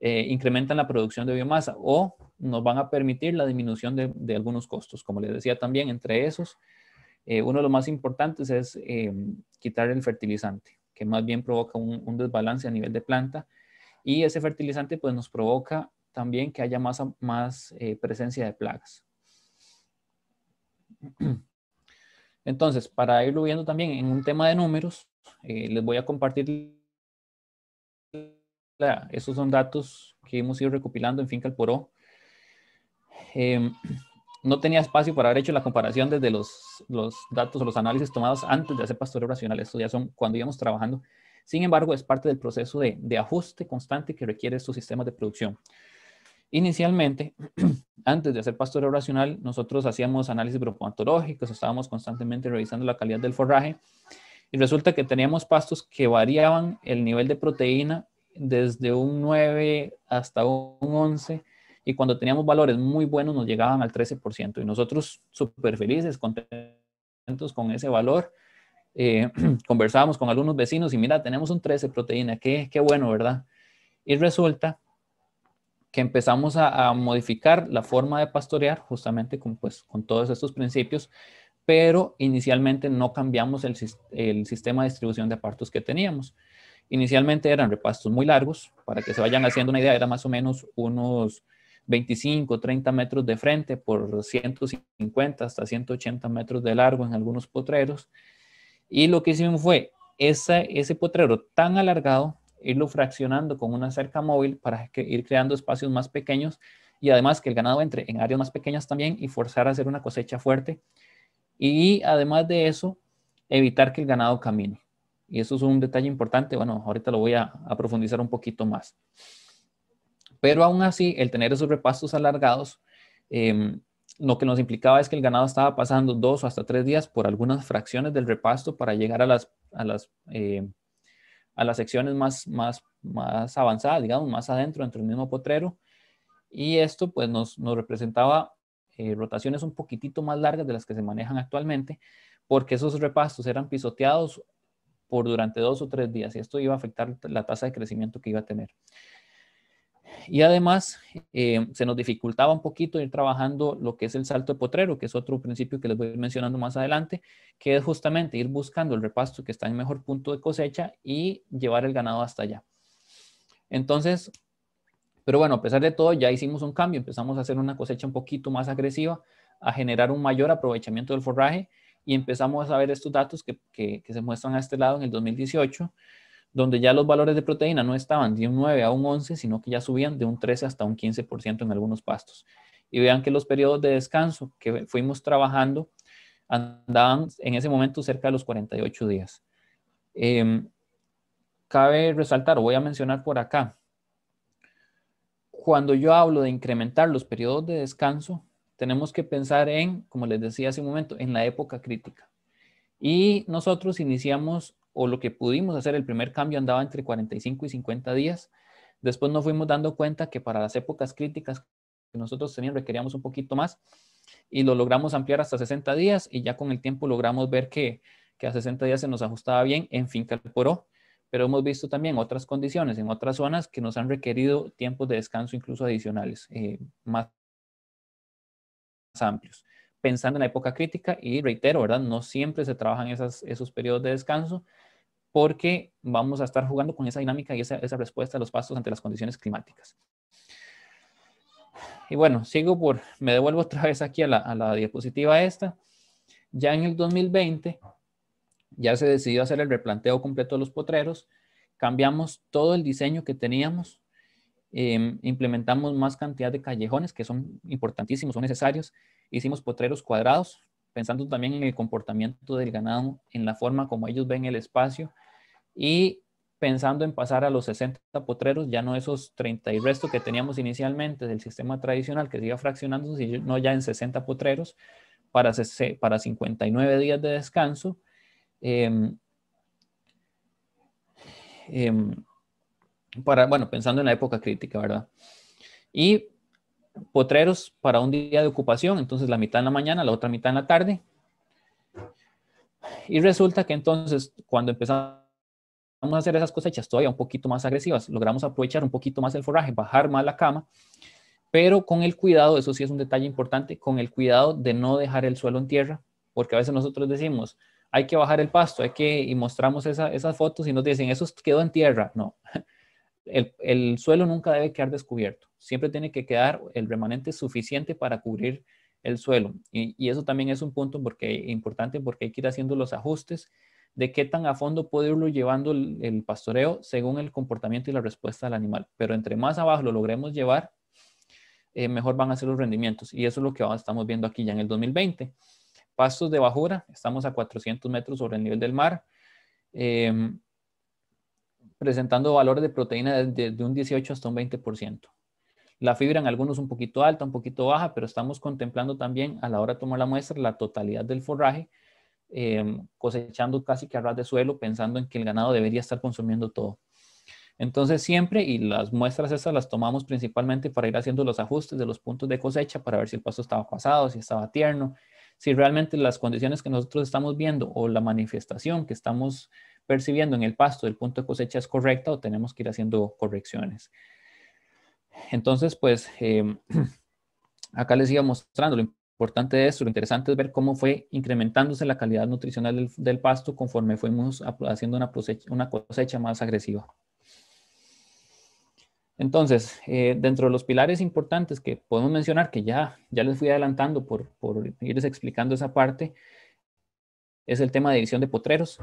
eh, incrementan la producción de biomasa o nos van a permitir la disminución de, algunos costos. Como les decía también, entre esos, eh, uno de los más importantes es eh, quitar el fertilizante, que más bien provoca un, desbalance a nivel de planta. Y ese fertilizante pues nos provoca también que haya más, más presencia de plagas. Entonces, para irlo viendo también en un tema de números, les voy a compartir estos son datos que hemos ido recopilando en Finca El Poró. Em, no tenía espacio para haber hecho la comparación desde los, los datos o los análisis tomados antes de hacer pastoreo racional. Estos ya son cuando íbamos trabajando. Sin embargo, es parte del proceso de, de ajuste constante que requiere estos sistemas de producción. Inicialmente, antes de hacer pastoreo racional, nosotros hacíamos análisis propantológicos, estábamos constantemente revisando la calidad del forraje y resulta que teníamos pastos que variaban el nivel de proteína desde un 9 hasta un 11 y cuando teníamos valores muy buenos nos llegaban al 13% y nosotros súper felices, contentos con ese valor eh, conversábamos con algunos vecinos y mira, tenemos un 13 proteína, qué, qué bueno, ¿verdad? Y resulta que empezamos a, modificar la forma de pastorear justamente con, pues, con todos estos principios, pero inicialmente no cambiamos el, el sistema de distribución de apartos que teníamos. Inicialmente eran repastos muy largos, para que se vayan haciendo una idea, era más o menos unos 25, 30 metros de frente por 150 hasta 180 metros de largo en algunos potreros. Y lo que hicimos fue ese potrero tan alargado, irlo fraccionando con una cerca móvil para ir creando espacios más pequeños y además que el ganado entre en áreas más pequeñas también y forzar a hacer una cosecha fuerte. Y además de eso, evitar que el ganado camine. Y eso es un detalle importante. Bueno, ahorita lo voy a, profundizar un poquito más. Pero aún así, el tener esos repastos alargados, em, lo que nos implicaba es que el ganado estaba pasando dos o hasta tres días por algunas fracciones del repasto para llegar a las, a las, eh, a las secciones más, más, más avanzadas, digamos, más adentro, dentro del mismo potrero. Y esto pues nos, nos representaba eh, rotaciones un poquitito más largas de las que se manejan actualmente, porque esos repastos eran pisoteados por durante dos o tres días y esto iba a afectar la tasa de crecimiento que iba a tener. Y además eh, se nos dificultaba un poquito ir trabajando lo que es el salto de potrero, que es otro principio que les voy a ir mencionando más adelante, que es justamente ir buscando el repasto que está en mejor punto de cosecha y llevar el ganado hasta allá. Entonces, pero bueno, a pesar de todo, ya hicimos un cambio, empezamos a hacer una cosecha un poquito más agresiva, a generar un mayor aprovechamiento del forraje y empezamos a ver estos datos que, que, que se muestran a este lado en el 2018 donde ya los valores de proteína no estaban de un 9 a un 11, sino que ya subían de un 13 hasta un 15% en algunos pastos. Y vean que los periodos de descanso que fuimos trabajando andaban en ese momento cerca de los 48 días. Em, cabe resaltar, voy a mencionar por acá, cuando yo hablo de incrementar los periodos de descanso, tenemos que pensar en, como les decía hace un momento, en la época crítica. Y nosotros iniciamos o lo que pudimos hacer, el primer cambio andaba entre 45 y 50 días. Después nos fuimos dando cuenta que para las épocas críticas que nosotros teníamos requeríamos un poquito más y lo logramos ampliar hasta 60 días y ya con el tiempo logramos ver que, que a 60 días se nos ajustaba bien en finca Poró, pero hemos visto también otras condiciones en otras zonas que nos han requerido tiempos de descanso incluso adicionales, eh, más amplios pensando en la época crítica y reitero, ¿verdad? No siempre se trabajan esas, esos periodos de descanso, porque vamos a estar jugando con esa dinámica y esa, respuesta a los pasos ante las condiciones climáticas. Y bueno, sigo por, me devuelvo otra vez aquí a la, a la diapositiva esta. Ya en el 2020, ya se decidió hacer el replanteo completo de los potreros, cambiamos todo el diseño que teníamos, em, implementamos más cantidad de callejones que son importantísimos, son necesarios, hicimos potreros cuadrados, pensando también en el comportamiento del ganado, en la forma como ellos ven el espacio y pensando en pasar a los 60 potreros, ya no esos 30 y resto que teníamos inicialmente del sistema tradicional que siga fraccionando, sino ya en 60 potreros para, para 59 días de descanso. Em, em, para, bueno, pensando en la época crítica, ¿verdad? Y potreros para un día de ocupación, entonces la mitad en la mañana, la otra mitad en la tarde. Y resulta que entonces cuando empezamos a hacer esas cosechas todavía un poquito más agresivas, logramos aprovechar un poquito más el forraje, bajar más la cama, pero con el cuidado, eso sí es un detalle importante, con el cuidado de no dejar el suelo en tierra, porque a veces nosotros decimos, hay que bajar el pasto, hay que, y mostramos esas fotos y nos dicen, eso quedó en tierra. No, el, suelo nunca debe quedar descubierto. Siempre tiene que quedar el remanente suficiente para cubrir el suelo. Y, eso también es un punto porque, importante porque hay que ir haciendo los ajustes de qué tan a fondo puede irlo llevando el, pastoreo según el comportamiento y la respuesta del animal. Pero entre más abajo lo logremos llevar, eh, mejor van a ser los rendimientos. Y eso es lo que estamos viendo aquí ya en el 2020. Pastos de bajura, estamos a 400 metros sobre el nivel del mar. Em, presentando valores de proteína de, un 18 hasta un 20%. La fibra en algunos un poquito alta, un poquito baja, pero estamos contemplando también a la hora de tomar la muestra la totalidad del forraje, em, cosechando casi que a ras de suelo, pensando en que el ganado debería estar consumiendo todo. Entonces siempre, y las muestras esas las tomamos principalmente para ir haciendo los ajustes de los puntos de cosecha, para ver si el pasto estaba pasado, si estaba tierno, si realmente las condiciones que nosotros estamos viendo o la manifestación que estamos percibiendo en el pasto del punto de cosecha es correcta o tenemos que ir haciendo correcciones. Entonces, pues em, acá les iba mostrando lo importante de esto, lo interesante es ver cómo fue incrementándose la calidad nutricional del, pasto conforme fuimos haciendo una cosecha más agresiva. Entonces, eh, dentro de los pilares importantes que podemos mencionar, que ya, ya les fui adelantando por, por explicando esa parte, es el tema de división de potreros.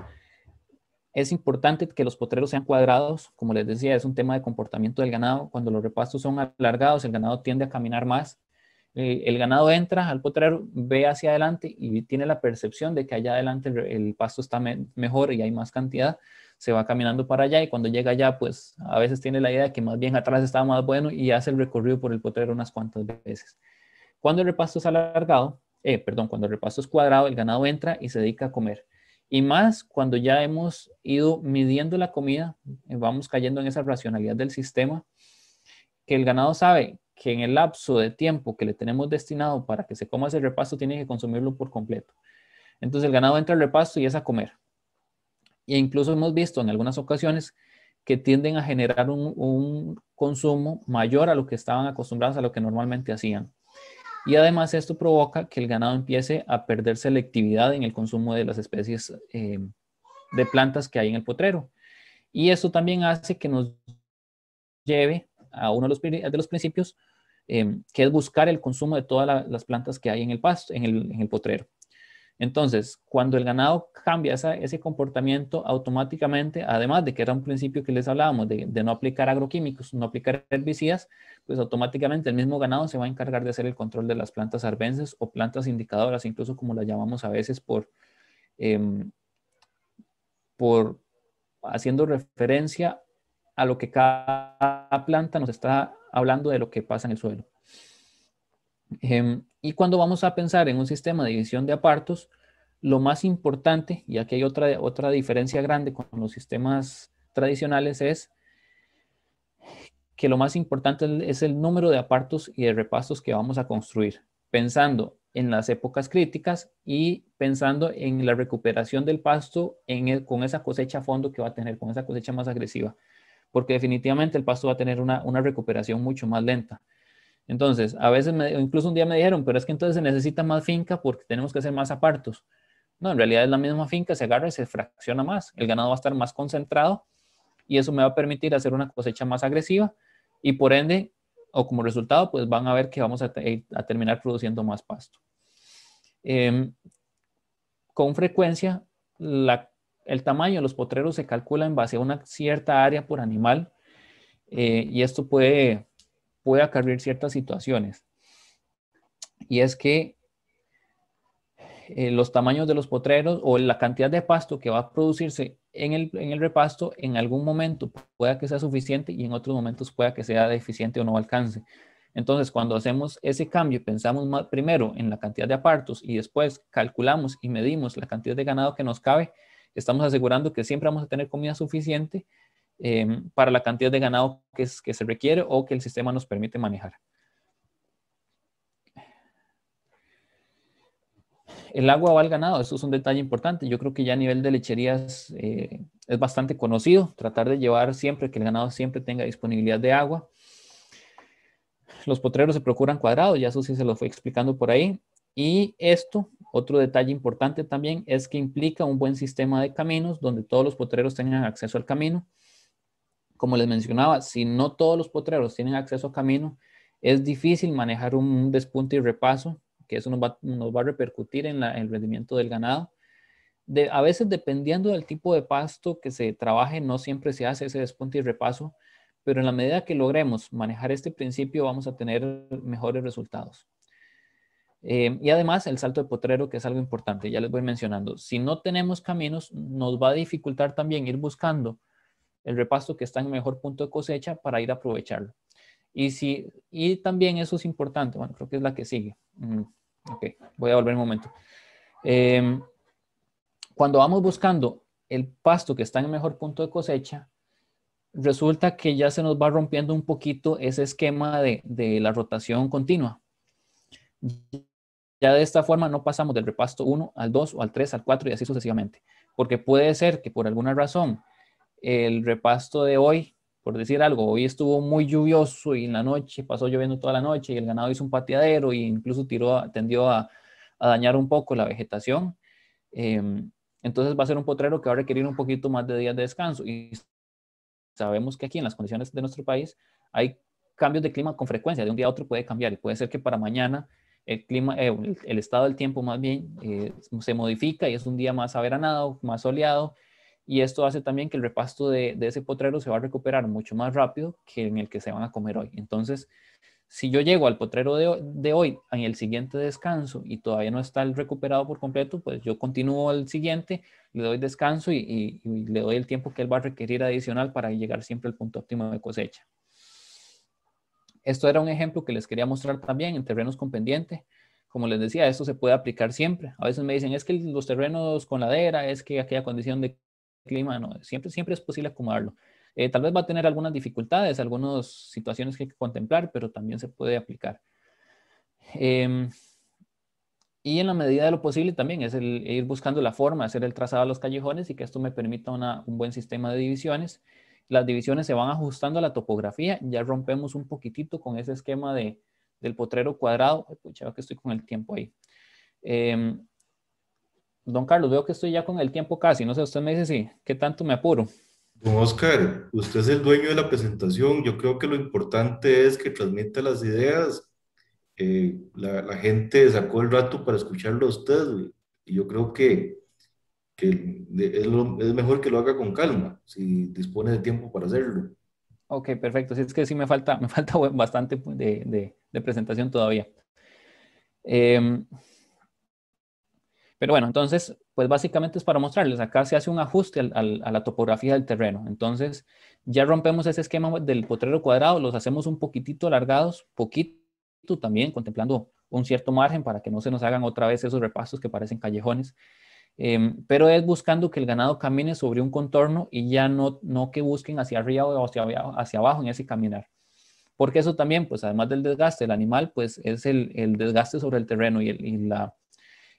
Es importante que los potreros sean cuadrados. Como les decía, es un tema de comportamiento del ganado. Cuando los repastos son alargados, el ganado tiende a caminar más. Eh, el ganado entra al potrero, ve hacia adelante y tiene la percepción de que allá adelante el, pasto está mejor y hay más cantidad se va caminando para allá y cuando llega allá, pues a veces tiene la idea de que más bien atrás estaba más bueno y hace el recorrido por el potrero unas cuantas veces. Cuando el repasto es alargado, eh, perdón, cuando el repasto es cuadrado, el ganado entra y se dedica a comer. Y más cuando ya hemos ido midiendo la comida, eh, vamos cayendo en esa racionalidad del sistema, que el ganado sabe que en el lapso de tiempo que le tenemos destinado para que se coma ese repasto, tiene que consumirlo por completo. Entonces el ganado entra al repasto y es a comer. E incluso hemos visto en algunas ocasiones que tienden a generar un, consumo mayor a lo que estaban acostumbrados a lo que normalmente hacían. Y además esto provoca que el ganado empiece a perder selectividad en el consumo de las especies eh, de plantas que hay en el potrero. Y esto también hace que nos lleve a uno de los, de los principios, eh, que es buscar el consumo de todas las plantas que hay en el pasto, en el potrero. Entonces, cuando el ganado cambia ese comportamiento automáticamente, además de que era un principio que les hablábamos de, no aplicar agroquímicos, no aplicar herbicidas, pues automáticamente el mismo ganado se va a encargar de hacer el control de las plantas arbences o plantas indicadoras, incluso como las llamamos a veces por, em, por haciendo referencia a lo que cada planta nos está hablando de lo que pasa en el suelo. Em, y cuando vamos a pensar en un sistema de división de apartos, lo más importante, y aquí hay otra, otra diferencia grande con los sistemas tradicionales, es que lo más importante es el número de apartos y de repastos que vamos a construir, pensando en las épocas críticas y pensando en la recuperación del pasto con esa cosecha a fondo que va a tener, con esa cosecha más agresiva, porque definitivamente el pasto va a tener una, una recuperación mucho más lenta. Entonces, a veces, incluso un día me dijeron, pero es que entonces se necesita más finca porque tenemos que hacer más apartos. No, en realidad es la misma finca, se agarra y se fracciona más. El ganado va a estar más concentrado y eso me va a permitir hacer una cosecha más agresiva y por ende, o como resultado, pues van a ver que vamos a, terminar produciendo más pasto. Em, con frecuencia, el tamaño de los potreros se calcula en base a una cierta área por animal eh, y esto puede puede acarrear ciertas situaciones. Y es que eh, los tamaños de los potreros o la cantidad de pasto que va a producirse en el, en el, repasto en algún momento pueda que sea suficiente y en otros momentos pueda que sea deficiente o no alcance. Entonces, cuando hacemos ese cambio, pensamos primero en la cantidad de apartos y después calculamos y medimos la cantidad de ganado que nos cabe, estamos asegurando que siempre vamos a tener comida suficiente Em, para la cantidad de ganado que, se requiere o que el sistema nos permite manejar. El agua va al ganado, eso es un detalle importante. Yo creo que ya a nivel de lecherías eh, es bastante conocido, tratar de llevar siempre que el ganado siempre tenga disponibilidad de agua. Los potreros se procuran cuadrados, ya eso sí se lo fue explicando por ahí. Y esto, otro detalle importante también, es que implica un buen sistema de caminos donde todos los potreros tengan acceso al camino como les mencionaba, si no todos los potreros tienen acceso a camino, es difícil manejar un despunte y repaso, que eso nos va, a repercutir en, el rendimiento del ganado. A veces, dependiendo del tipo de pasto que se trabaje, no siempre se hace ese despunte y repaso, pero en la medida que logremos manejar este principio, vamos a tener mejores resultados. Eh, y además, el salto de potrero, que es algo importante, ya les voy mencionando. Si no tenemos caminos, nos va a dificultar también ir buscando el repasto que está en mejor punto de cosecha para ir a aprovecharlo. Y, si, y también eso es importante, bueno, creo que es la que sigue. Mm, ok, voy a volver un momento. Em, cuando vamos buscando el pasto que está en mejor punto de cosecha, resulta que ya se nos va rompiendo un poquito ese esquema de, de la rotación continua. Ya de esta forma no pasamos del repasto 1 al 2 o al 3 al 4 y así sucesivamente. Porque puede ser que por alguna razón el repasto de hoy, por decir algo, hoy estuvo muy lluvioso y en la noche pasó lloviendo toda la noche y el ganado hizo un pateadero e incluso tiró, tendió a, dañar un poco la vegetación. Em, entonces va a ser un potrero que va a requerir un poquito más de días de descanso. Y sabemos que aquí en las condiciones de nuestro país hay cambios de clima con frecuencia, de un día a otro puede cambiar y puede ser que para mañana el clima, eh, el, estado del tiempo más bien eh, se modifica y es un día más averanado, más soleado y esto hace también que el repasto de, ese potrero se va a recuperar mucho más rápido que en el que se van a comer hoy. Entonces, si yo llego al potrero de, hoy en el siguiente descanso y todavía no está el recuperado por completo, pues yo continúo al siguiente, le doy descanso y, y le doy el tiempo que él va a requerir adicional para llegar siempre al punto óptimo de cosecha. Esto era un ejemplo que les quería mostrar también en terrenos con pendiente. Como les decía, esto se puede aplicar siempre. A veces me dicen, es que los terrenos con ladera, es que aquella condición de clima, no, siempre, siempre es posible acomodarlo. Eh, tal vez va a tener algunas dificultades, algunas situaciones que hay que contemplar, pero también se puede aplicar. Em, y en la medida de lo posible también es ir buscando la forma, hacer el trazado de los callejones y que esto me permita un buen sistema de divisiones las divisiones se van ajustando a la topografía, ya rompemos un poquitito con ese esquema de, del potrero cuadrado. Pucha, que estoy con el tiempo ahí. Em, don Carlos, veo que estoy ya con el tiempo casi, no sé, usted me dice si, ¿qué tanto me apuro? Don Oscar, usted es el dueño de la presentación, yo creo que lo importante es que transmita las ideas. Eh, la, la, gente sacó el rato para escucharlo a usted, y yo creo que es, mejor que lo haga con calma, si dispone de tiempo para hacerlo. Ok, perfecto. Si es que sí me falta, me falta bastante de, presentación todavía. Em, pero bueno, entonces, pues básicamente es para mostrarles. Acá se hace un ajuste a la topografía del terreno. Entonces, ya rompemos ese esquema del potrero cuadrado, los hacemos un poquitito alargados, poquito también, contemplando un cierto margen para que no se nos hagan otra vez esos repasos que parecen callejones. Em, pero es buscando que el ganado camine sobre un contorno y ya no, que busquen hacia arriba o hacia, hacia abajo en ese caminar. Porque eso también, pues además del desgaste del animal, pues es el, desgaste sobre el terreno y, la,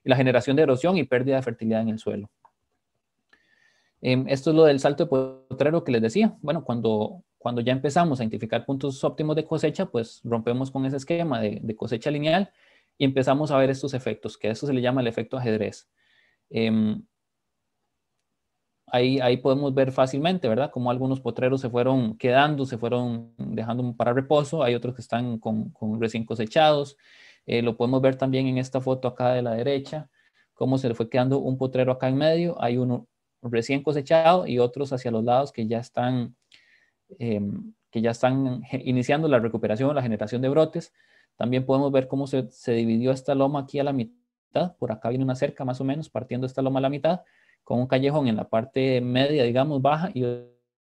generación de erosión y pérdida de fertilidad en el suelo. Em, esto es lo del salto de potrero que les decía. Bueno, cuando, cuando ya empezamos a identificar puntos óptimos de cosecha, pues rompemos con ese esquema de, de cosecha lineal y empezamos a ver estos efectos, que a eso se le llama el efecto ajedrez. Em, ahí, podemos ver fácilmente, ¿verdad? Como algunos potreros se fueron quedando, se fueron dejando para reposo, hay otros que están con, recién cosechados. Eh, lo podemos ver también en esta foto acá de la derecha, cómo se le fue quedando un potrero acá en medio, hay uno recién cosechado y otros hacia los lados que ya están, em, que ya están iniciando la recuperación la generación de brotes. También podemos ver cómo se dividió esta loma aquí a la mitad por acá viene una cerca más o menos, partiendo esta loma a la mitad, con un callejón en la parte media, digamos, baja, y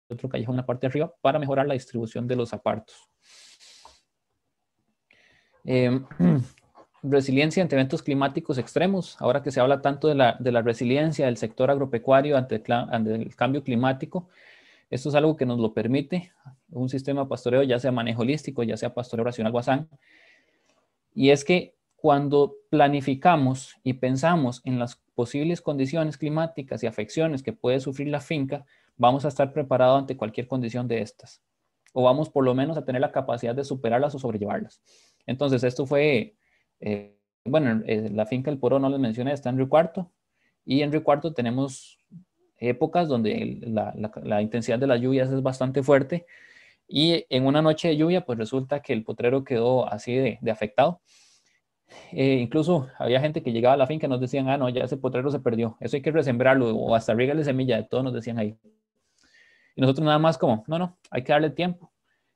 otro callejón en la parte de arriba, para mejorar la distribución de los apartos. Em, resiliencia ante eventos climáticos extremos. Ahora que se habla tanto de la, de la resiliencia del sector agropecuario ante el, ante el, cambio climático, esto es algo que nos lo permite un sistema de pastoreo, ya sea manejo holístico, ya sea pastoreo racional guasán. Y es que cuando planificamos y pensamos en las posibles condiciones climáticas y afecciones que puede sufrir la finca, vamos a estar preparados ante cualquier condición de estas. O vamos por lo menos a tener la capacidad de superarlas o sobrellevarlas. Entonces, esto fue, eh, bueno, eh, la finca El Poro no les mencioné, está en Río Cuarto. Y en Río Cuarto tenemos épocas donde la, intensidad de las lluvias es bastante fuerte. Y en una noche de lluvia, pues resulta que el potrero quedó así de afectado eh, incluso había gente que llegaba a la finca y nos decían, ah, no, ya ese potrero se perdió, eso hay que resembrarlo o hasta de semilla, de todo nos decían ahí. Y nosotros nada más como, no, no, hay que darle tiempo.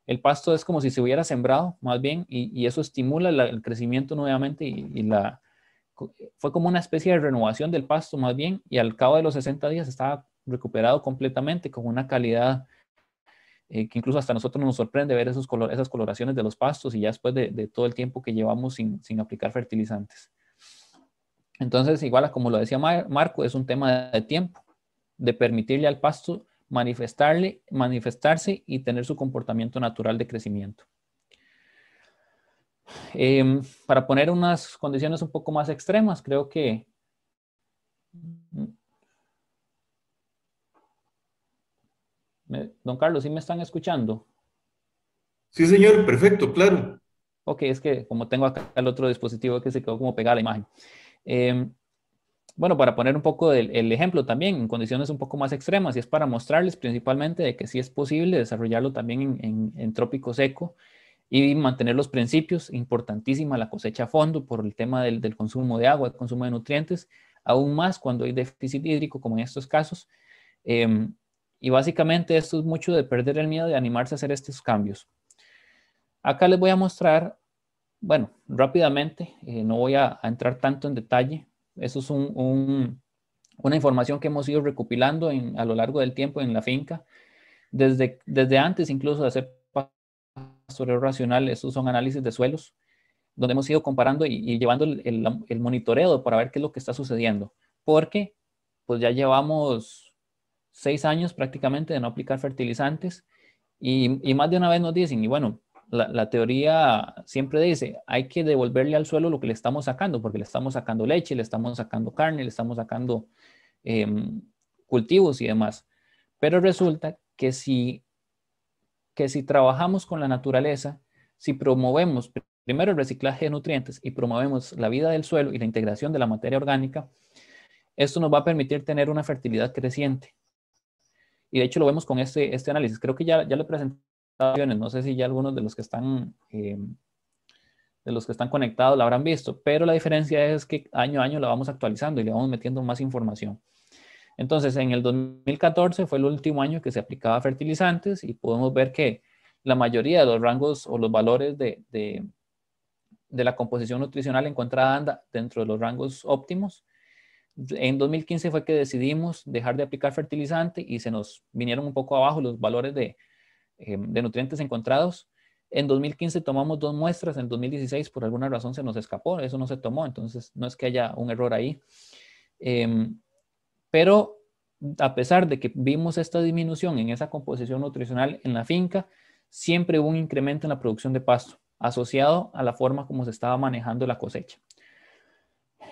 El pasto es como si se hubiera sembrado, más bien, y, eso estimula el crecimiento nuevamente y, la, fue como una especie de renovación del pasto, más bien, y al cabo de los 60 días estaba recuperado completamente con una calidad eh, que incluso hasta nosotros nos sorprende ver esos esas coloraciones de los pastos y ya después de, todo el tiempo que llevamos sin, sin, aplicar fertilizantes. Entonces, igual como lo decía Marco, es un tema de tiempo, de permitirle al pasto manifestarle, manifestarse y tener su comportamiento natural de crecimiento. Em, para poner unas condiciones un poco más extremas, creo que... Don Carlos, ¿sí me están escuchando? Sí, señor, perfecto, claro. Ok, es que como tengo acá el otro dispositivo que se quedó como pegada la imagen. Em, bueno, para poner un poco el, ejemplo también en condiciones un poco más extremas, y es para mostrarles principalmente de que sí es posible desarrollarlo también en, trópico seco y mantener los principios, importantísima la cosecha a fondo por el tema del, consumo de agua, el consumo de nutrientes, aún más cuando hay déficit hídrico, como en estos casos. Em, y básicamente esto es mucho de perder el miedo de animarse a hacer estos cambios. Acá les voy a mostrar, bueno, rápidamente, eh, no voy a, entrar tanto en detalle. Eso es una información que hemos ido recopilando a lo largo del tiempo en la finca. Desde, desde antes incluso de hacer pastoreo racional, estos son análisis de suelos, donde hemos ido comparando y, llevando el, monitoreo para ver qué es lo que está sucediendo. Porque pues ya llevamos seis años prácticamente de no aplicar fertilizantes y, y más de una vez nos dicen, y bueno, la, teoría siempre dice, hay que devolverle al suelo lo que le estamos sacando, porque le estamos sacando leche, le estamos sacando carne, le estamos sacando em, cultivos y demás. Pero resulta que si, que si trabajamos con la naturaleza, si promovemos primero el reciclaje de nutrientes y promovemos la vida del suelo y la integración de la materia orgánica, esto nos va a permitir tener una fertilidad creciente. Y de hecho lo vemos con este, este análisis. Creo que ya, ya lo presenté no sé si ya algunos de los que están eh, de los que están conectados la habrán visto, pero la diferencia es que año a año la vamos actualizando y le vamos metiendo más información. Entonces, en el 2014 fue el último año que se aplicaba fertilizantes y podemos ver que la mayoría de los rangos o los valores de, de, de la composición nutricional encontrada anda dentro de los rangos óptimos. En 2015 fue que decidimos dejar de aplicar fertilizante y se nos vinieron un poco abajo los valores de, de nutrientes encontrados. En 2015 tomamos dos muestras, en 2016 por alguna razón se nos escapó, eso no se tomó, entonces no es que haya un error ahí. Em, pero a pesar de que vimos esta disminución en esa composición nutricional en la finca, siempre hubo un incremento en la producción de pasto asociado a la forma como se estaba manejando la cosecha.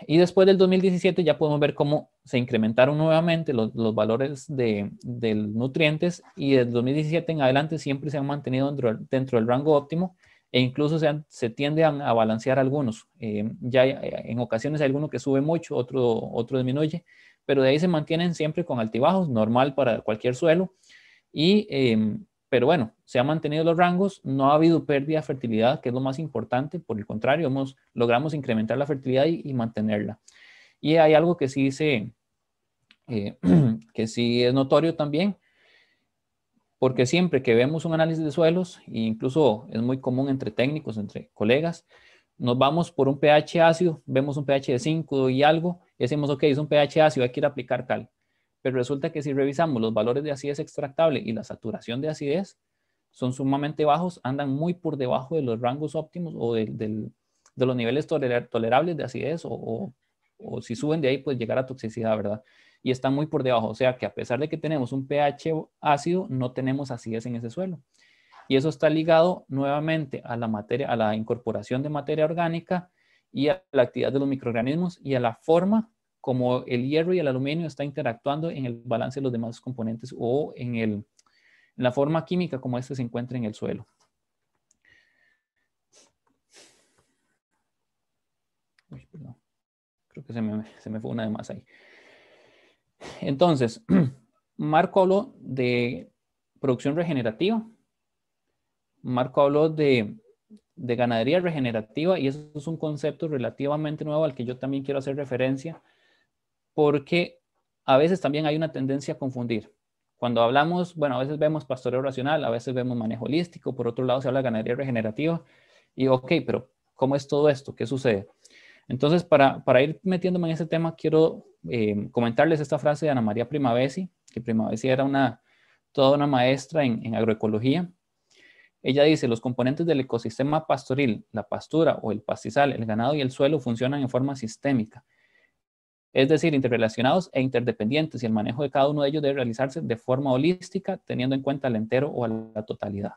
Y después del 2017 ya podemos ver cómo se incrementaron nuevamente los, valores de, nutrientes y del 2017 en adelante siempre se han mantenido dentro, del rango óptimo e incluso se, se tienden a, balancear algunos. Eh, ya eh, en ocasiones hay alguno que sube mucho, otro, otro disminuye, pero de ahí se mantienen siempre con altibajos, normal para cualquier suelo. Y em, pero bueno, se han mantenido los rangos, no ha habido pérdida de fertilidad, que es lo más importante, por el contrario, hemos, logramos incrementar la fertilidad y, mantenerla. Y hay algo que sí, se, eh, que sí es notorio también, porque siempre que vemos un análisis de suelos, e incluso es muy común entre técnicos, entre colegas, nos vamos por un pH ácido, vemos un pH de 5 y algo, y decimos, ok, es un pH ácido, hay que ir a aplicar cal pero resulta que si revisamos los valores de acidez extractable y la saturación de acidez, son sumamente bajos, andan muy por debajo de los rangos óptimos o de, los niveles tolerables de acidez o, si suben de ahí, pues llegar a toxicidad, ¿verdad? Y están muy por debajo, o sea que a pesar de que tenemos un pH ácido, no tenemos acidez en ese suelo. Y eso está ligado nuevamente a la materia, a la incorporación de materia orgánica y a la actividad de los microorganismos y a la forma como el hierro y el aluminio están interactuando en el balance de los demás componentes o en, la forma química como este se encuentra en el suelo. Creo que se me, se me fue una de más ahí. Entonces, Marco habló de producción regenerativa. Marco habló de, de, ganadería regenerativa y eso es un concepto relativamente nuevo al que yo también quiero hacer referencia porque a veces también hay una tendencia a confundir. Cuando hablamos, bueno, a veces vemos pastoreo racional, a veces vemos manejo holístico, por otro lado se habla de ganadería regenerativa, y ok, pero ¿cómo es todo esto? ¿Qué sucede? Entonces, para, ir metiéndome en ese tema, quiero eh, comentarles esta frase de Ana María Primavesi, que Primavesi era una, toda una maestra en agroecología. Ella dice, los componentes del ecosistema pastoril, la pastura o el pastizal, el ganado y el suelo funcionan en forma sistémica es decir, interrelacionados e interdependientes, y el manejo de cada uno de ellos debe realizarse de forma holística, teniendo en cuenta al entero o a la totalidad.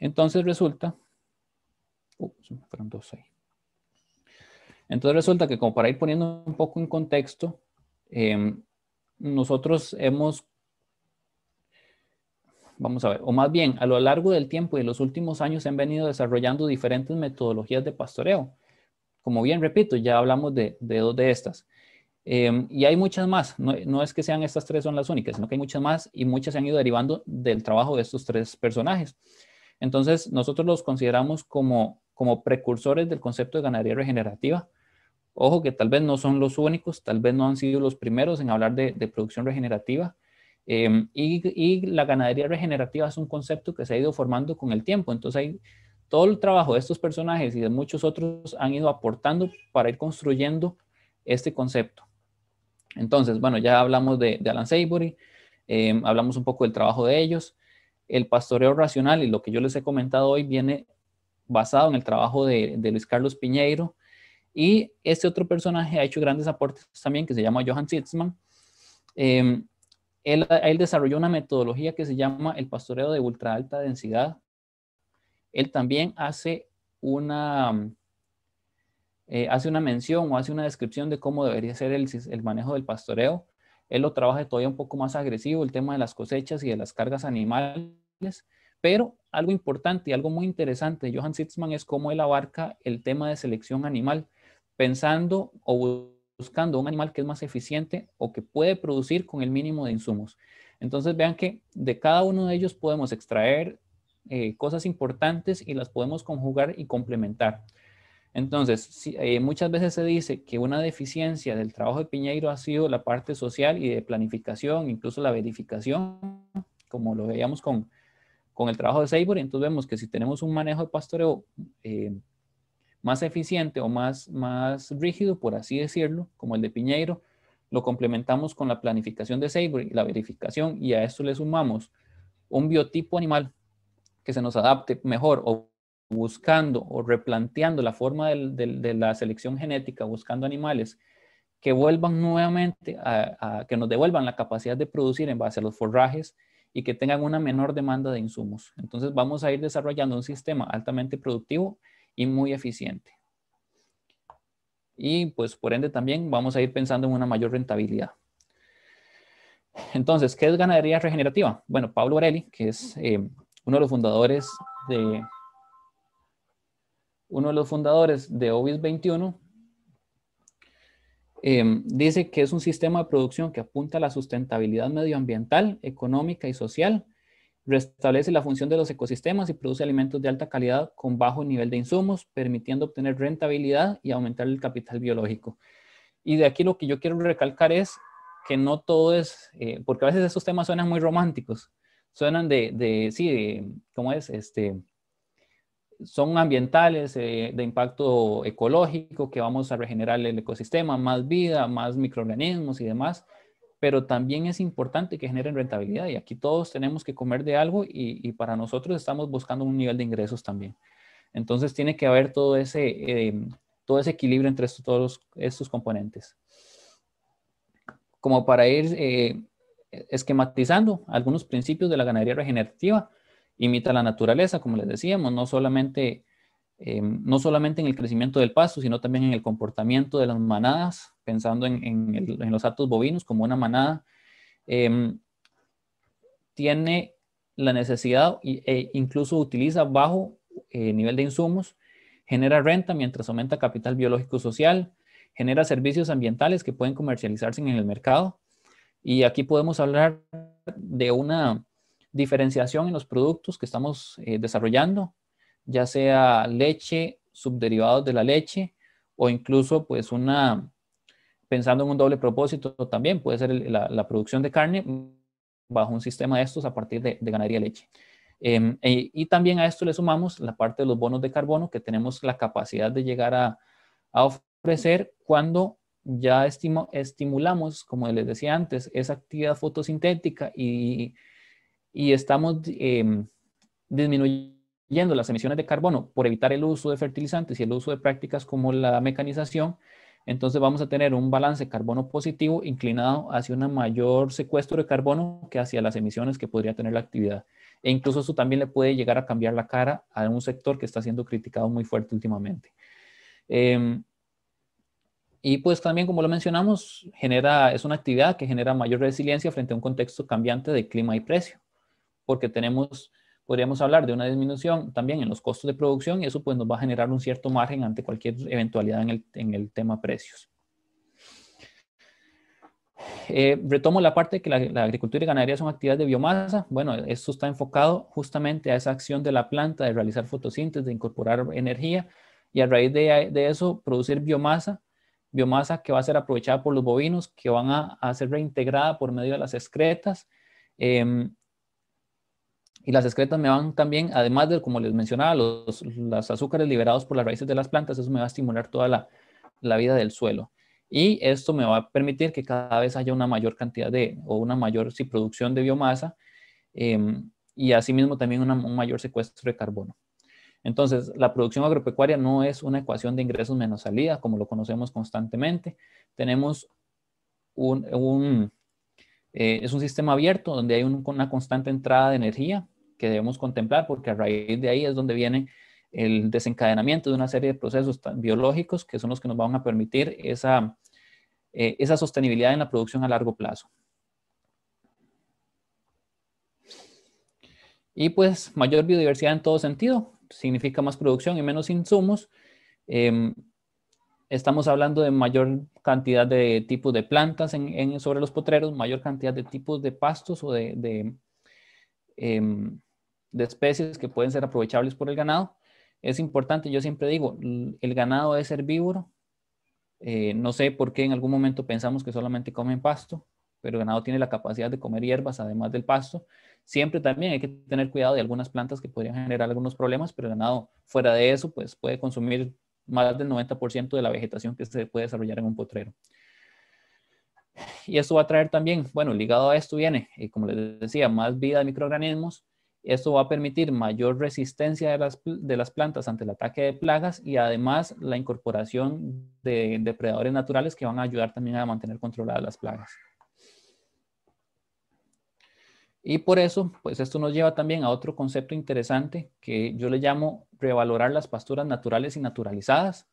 Entonces resulta Uh, fueron dos ahí. Entonces resulta que como para ir poniendo un poco en contexto, em, nosotros hemos, vamos a ver, o más bien a lo largo del tiempo y de los últimos años se han venido desarrollando diferentes metodologías de pastoreo. Como bien repito, ya hablamos de, dos de estas. Em, y hay muchas más, no, no, es que sean estas tres son las únicas, sino que hay muchas más y muchas se han ido derivando del trabajo de estos tres personajes. Entonces, nosotros los consideramos como, como precursores del concepto de ganadería regenerativa Ojo que tal vez no son los únicos, tal vez no han sido los primeros en hablar de, producción regenerativa. Em, y, la ganadería regenerativa es un concepto que se ha ido formando con el tiempo. Entonces, hay, todo el trabajo de estos personajes y de muchos otros han ido aportando para ir construyendo este concepto. Entonces, bueno, ya hablamos de, Alan Savory, em, hablamos un poco del trabajo de ellos. El pastoreo racional y lo que yo les he comentado hoy viene basado en el trabajo de, Luis Carlos Piñeiro, y este otro personaje ha hecho grandes aportes también, que se llama Johann Sitzmann. Em, él, él, desarrolló una metodología que se llama el pastoreo de ultra alta densidad. Él también hace una, eh, hace una mención o hace una descripción de cómo debería ser el, el manejo del pastoreo. Él lo trabaja todavía un poco más agresivo, el tema de las cosechas y de las cargas animales. Pero algo importante y algo muy interesante de Johann Sitzmann es cómo él abarca el tema de selección animal pensando o buscando un animal que es más eficiente o que puede producir con el mínimo de insumos. Entonces vean que de cada uno de ellos podemos extraer eh, cosas importantes y las podemos conjugar y complementar. Entonces, eh, muchas veces se dice que una deficiencia del trabajo de Piñeiro ha sido la parte social y de planificación, incluso la verificación, como lo veíamos con, con el trabajo de Savory. Entonces vemos que si tenemos un manejo de pastoreo eh, más eficiente o más, más rígido, por así decirlo, como el de Piñeiro, lo complementamos con la planificación de Savory, la verificación, y a esto le sumamos un biotipo animal que se nos adapte mejor o buscando o replanteando la forma de la selección genética, buscando animales que vuelvan nuevamente a, que nos devuelvan la capacidad de producir en base a los forrajes y que tengan una menor demanda de insumos. Entonces vamos a ir desarrollando un sistema altamente productivo y muy eficiente. Y pues por ende también vamos a ir pensando en una mayor rentabilidad. Entonces, ¿qué es ganadería regenerativa? Bueno, Pablo Borelli, que es eh, uno de los fundadores de uno de los fundadores de OBIS 21, eh, dice que es un sistema de producción que apunta a la sustentabilidad medioambiental, económica y social Restablece la función de los ecosistemas y produce alimentos de alta calidad con bajo nivel de insumos, permitiendo obtener rentabilidad y aumentar el capital biológico. Y de aquí lo que yo quiero recalcar es que no todo es, eh, porque a veces esos temas suenan muy románticos, suenan de, de sí, de, ¿cómo es? Este, son ambientales, eh, de impacto ecológico, que vamos a regenerar el ecosistema, más vida, más microorganismos y demás, pero también es importante que generen rentabilidad y aquí todos tenemos que comer de algo y, para nosotros estamos buscando un nivel de ingresos también. Entonces tiene que haber todo ese, em, todo ese equilibrio entre todos estos componentes. Como para ir eh, esquematizando algunos principios de la ganadería regenerativa, imita la naturaleza, como les decíamos, no solamente Em, no solamente en el crecimiento del pasto, sino también en el comportamiento de las manadas, pensando en, los actos bovinos como una manada, em, tiene la necesidad e incluso utiliza bajo eh, nivel de insumos, genera renta mientras aumenta capital biológico social, genera servicios ambientales que pueden comercializarse en el mercado. Y aquí podemos hablar de una diferenciación en los productos que estamos eh, desarrollando, ya sea leche, subderivados de la leche o incluso pues una, pensando en un doble propósito también, puede ser la, producción de carne bajo un sistema de estos a partir de, ganadería leche. Em, e, y también a esto le sumamos la parte de los bonos de carbono que tenemos la capacidad de llegar a, ofrecer cuando ya estimulamos, como les decía antes, esa actividad fotosintética y, y estamos eh, disminuyendo yendo las emisiones de carbono por evitar el uso de fertilizantes y el uso de prácticas como la mecanización, entonces vamos a tener un balance carbono positivo inclinado hacia un mayor secuestro de carbono que hacia las emisiones que podría tener la actividad. E incluso eso también le puede llegar a cambiar la cara a un sector que está siendo criticado muy fuerte últimamente. Em, y pues también, como lo mencionamos, genera, es una actividad que genera mayor resiliencia frente a un contexto cambiante de clima y precio, porque tenemos, podríamos hablar de una disminución también en los costos de producción y eso pues nos va a generar un cierto margen ante cualquier eventualidad en el, en el tema precios. Eh, retomo la parte de que la, agricultura y ganadería son actividades de biomasa. Bueno, esto está enfocado justamente a esa acción de la planta de realizar fotosíntesis, de incorporar energía y a raíz de, de eso producir biomasa biomasa que va a ser aprovechada por los bovinos, que van a, ser reintegrada por medio de las excretas. Em, y las excretas me van también, además de, como les mencionaba, los, azúcares liberados por las raíces de las plantas, eso me va a estimular toda la, vida del suelo. Y esto me va a permitir que cada vez haya una mayor cantidad de, o una mayor producción de biomasa, em, y asimismo también un mayor secuestro de carbono. Entonces, la producción agropecuaria no es una ecuación de ingresos menos salida, como lo conocemos constantemente. Tenemos un, eh, es un sistema abierto donde hay una constante entrada de energía que debemos contemplar porque a raíz de ahí es donde viene el desencadenamiento de una serie de procesos biológicos que son los que nos van a permitir esa, eh, esa sostenibilidad en la producción a largo plazo. Y pues mayor biodiversidad en todo sentido significa más producción y menos insumos. Em, estamos hablando de mayor cantidad de tipos de plantas sobre los potreros, mayor cantidad de tipos de pastos o de, de, em, especies que pueden ser aprovechables por el ganado. Es importante, yo siempre digo, el ganado es herbívoro. Eh, no sé por qué en algún momento pensamos que solamente comen pasto, pero el ganado tiene la capacidad de comer hierbas además del pasto. Siempre también hay que tener cuidado de algunas plantas que podrían generar algunos problemas, pero el ganado fuera de eso, pues puede consumir más del 90% de la vegetación que se puede desarrollar en un potrero. Y esto va a traer también, bueno, ligado a esto viene, eh, como les decía, más vida de microorganismos. Esto va a permitir mayor resistencia de las, de las plantas ante el ataque de plagas y además la incorporación de depredadores naturales que van a ayudar también a mantener controladas las plagas. Y por eso, pues esto nos lleva también a otro concepto interesante que yo le llamo revalorar las pasturas naturales y naturalizadas.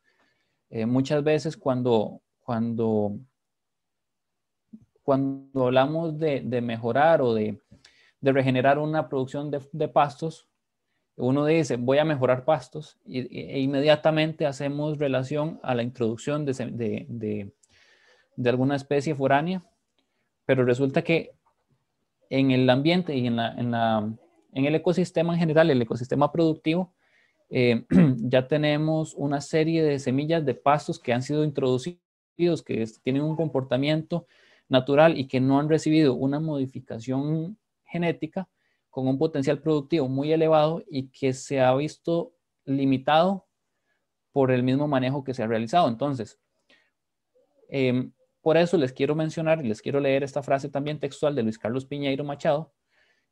Eh, muchas veces cuando, cuando, cuando hablamos de, mejorar o de, regenerar una producción de, pastos, uno dice, voy a mejorar pastos e inmediatamente hacemos relación a la introducción de, de alguna especie foránea, pero resulta que en el ambiente y en, la, en, la, en el ecosistema en general, el ecosistema productivo, eh, ya tenemos una serie de semillas de pastos que han sido introducidos, que tienen un comportamiento natural y que no han recibido una modificación genética con un potencial productivo muy elevado y que se ha visto limitado por el mismo manejo que se ha realizado. Entonces, eh, por eso les quiero mencionar y les quiero leer esta frase también textual de Luis Carlos Piñeiro Machado,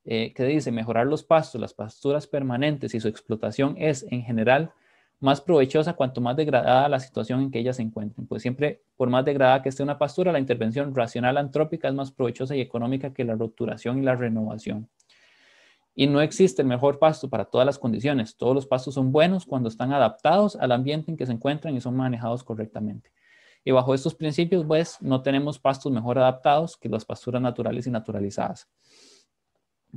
eh, que dice, mejorar los pastos, las pasturas permanentes y su explotación es en general más provechosa cuanto más degradada la situación en que ellas se encuentren. Pues siempre, por más degradada que esté una pastura, la intervención racional antrópica es más provechosa y económica que la roturación y la renovación. Y no existe el mejor pasto para todas las condiciones. Todos los pastos son buenos cuando están adaptados al ambiente en que se encuentran y son manejados correctamente. Y bajo estos principios, pues, no tenemos pastos mejor adaptados que las pasturas naturales y naturalizadas.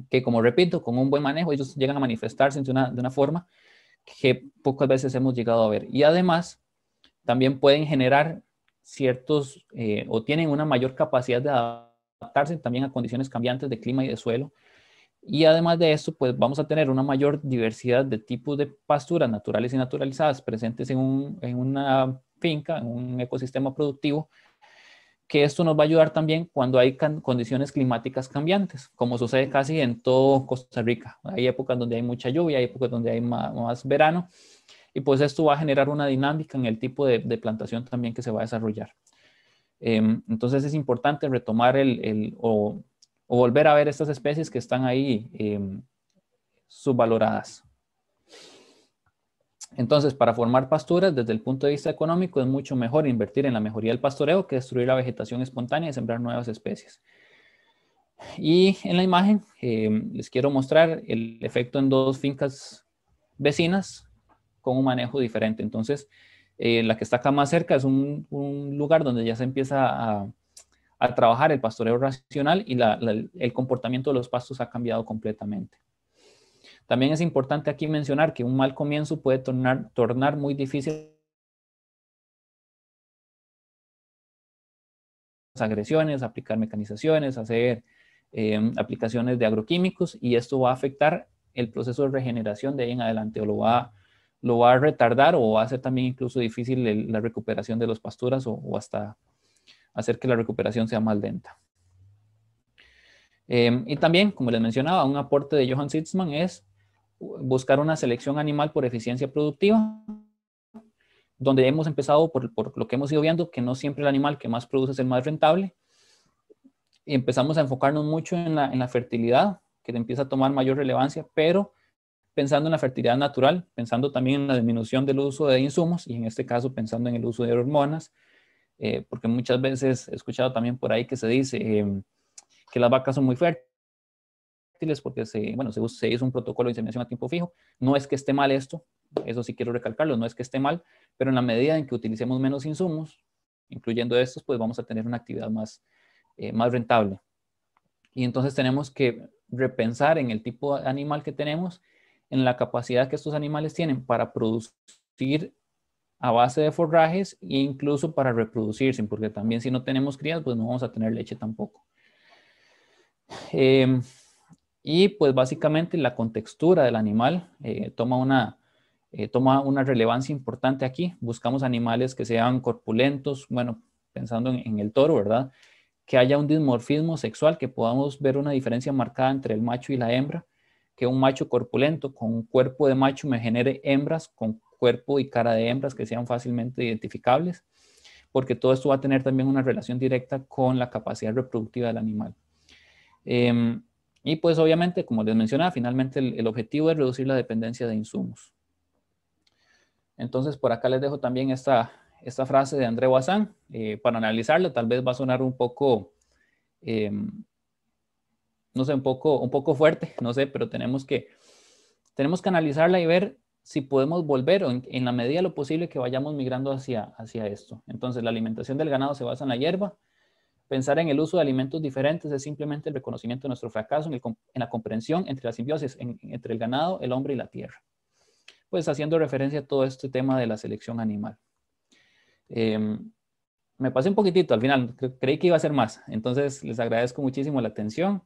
Que, como repito, con un buen manejo, ellos llegan a manifestarse de una, de una forma que pocas veces hemos llegado a ver. Y además, también pueden generar ciertos, eh, o tienen una mayor capacidad de adaptarse también a condiciones cambiantes de clima y de suelo. Y además de esto, pues vamos a tener una mayor diversidad de tipos de pasturas naturales y naturalizadas presentes en, un, en una finca, en un ecosistema productivo, que esto nos va a ayudar también cuando hay condiciones climáticas cambiantes, como sucede casi en todo Costa Rica. Hay épocas donde hay mucha lluvia, hay épocas donde hay más, verano, y pues esto va a generar una dinámica en el tipo de, plantación también que se va a desarrollar. Em, entonces es importante retomar el, o, volver a ver estas especies que están ahí em, subvaloradas. Entonces, para formar pasturas, desde el punto de vista económico, es mucho mejor invertir en la mejoría del pastoreo que destruir la vegetación espontánea y sembrar nuevas especies. Y en la imagen eh, les quiero mostrar el efecto en dos fincas vecinas con un manejo diferente. Entonces, eh, la que está acá más cerca es un, lugar donde ya se empieza a, trabajar el pastoreo racional y el comportamiento de los pastos ha cambiado completamente. También es importante aquí mencionar que un mal comienzo puede tornar, muy difícil agresiones, aplicar mecanizaciones, hacer em, aplicaciones de agroquímicos y esto va a afectar el proceso de regeneración de ahí en adelante o lo va, lo va a retardar o va a hacer también incluso difícil la recuperación de las pasturas o, hasta hacer que la recuperación sea más lenta. Em, y también, como les mencionaba, un aporte de Johann Sitzmann es buscar una selección animal por eficiencia productiva donde hemos empezado por, lo que hemos ido viendo, que no siempre el animal que más produce es el más rentable. Y empezamos a enfocarnos mucho en la, fertilidad, que empieza a tomar mayor relevancia, pero pensando en la fertilidad natural, pensando también en la disminución del uso de insumos y en este caso pensando en el uso de hormonas, eh, porque muchas veces he escuchado también por ahí que se dice eh, que las vacas son muy fértiles porque se, bueno, se, se hizo un protocolo de inseminación a tiempo fijo. No es que esté mal esto, eso sí quiero recalcarlo, no es que esté mal, pero en la medida en que utilicemos menos insumos, incluyendo estos, pues vamos a tener una actividad más, eh, más rentable. Y entonces tenemos que repensar en el tipo de animal que tenemos, en la capacidad que estos animales tienen para producir a base de forrajes e incluso para reproducirse, porque también si no tenemos crías, pues no vamos a tener leche tampoco. Em, y pues básicamente la contextura del animal eh, toma una, eh, toma una relevancia importante aquí. Buscamos animales que sean corpulentos, bueno, pensando en, el toro, ¿verdad? Que haya un dimorfismo sexual, que podamos ver una diferencia marcada entre el macho y la hembra, que un macho corpulento con un cuerpo de macho me genere hembras con cuerpo y cara de hembras que sean fácilmente identificables, porque todo esto va a tener también una relación directa con la capacidad reproductiva del animal. Em, y pues obviamente, como les mencionaba, finalmente el objetivo es reducir la dependencia de insumos. Entonces, por acá les dejo también esta, esta frase de André Bazán eh, para analizarla. Tal vez va a sonar un poco, em, no sé, un poco, un poco fuerte, no sé, pero tenemos que, tenemos que analizarla y ver si podemos volver o en, la medida de lo posible que vayamos migrando hacia, hacia esto. Entonces, la alimentación del ganado se basa en la hierba. Pensar en el uso de alimentos diferentes es simplemente el reconocimiento de nuestro fracaso en, la comprensión entre la simbiosis entre el ganado, el hombre y la tierra pues haciendo referencia a todo este tema de la selección animal. Em, me pasé un poquitito al final, creí que iba a ser más, entonces les agradezco muchísimo la atención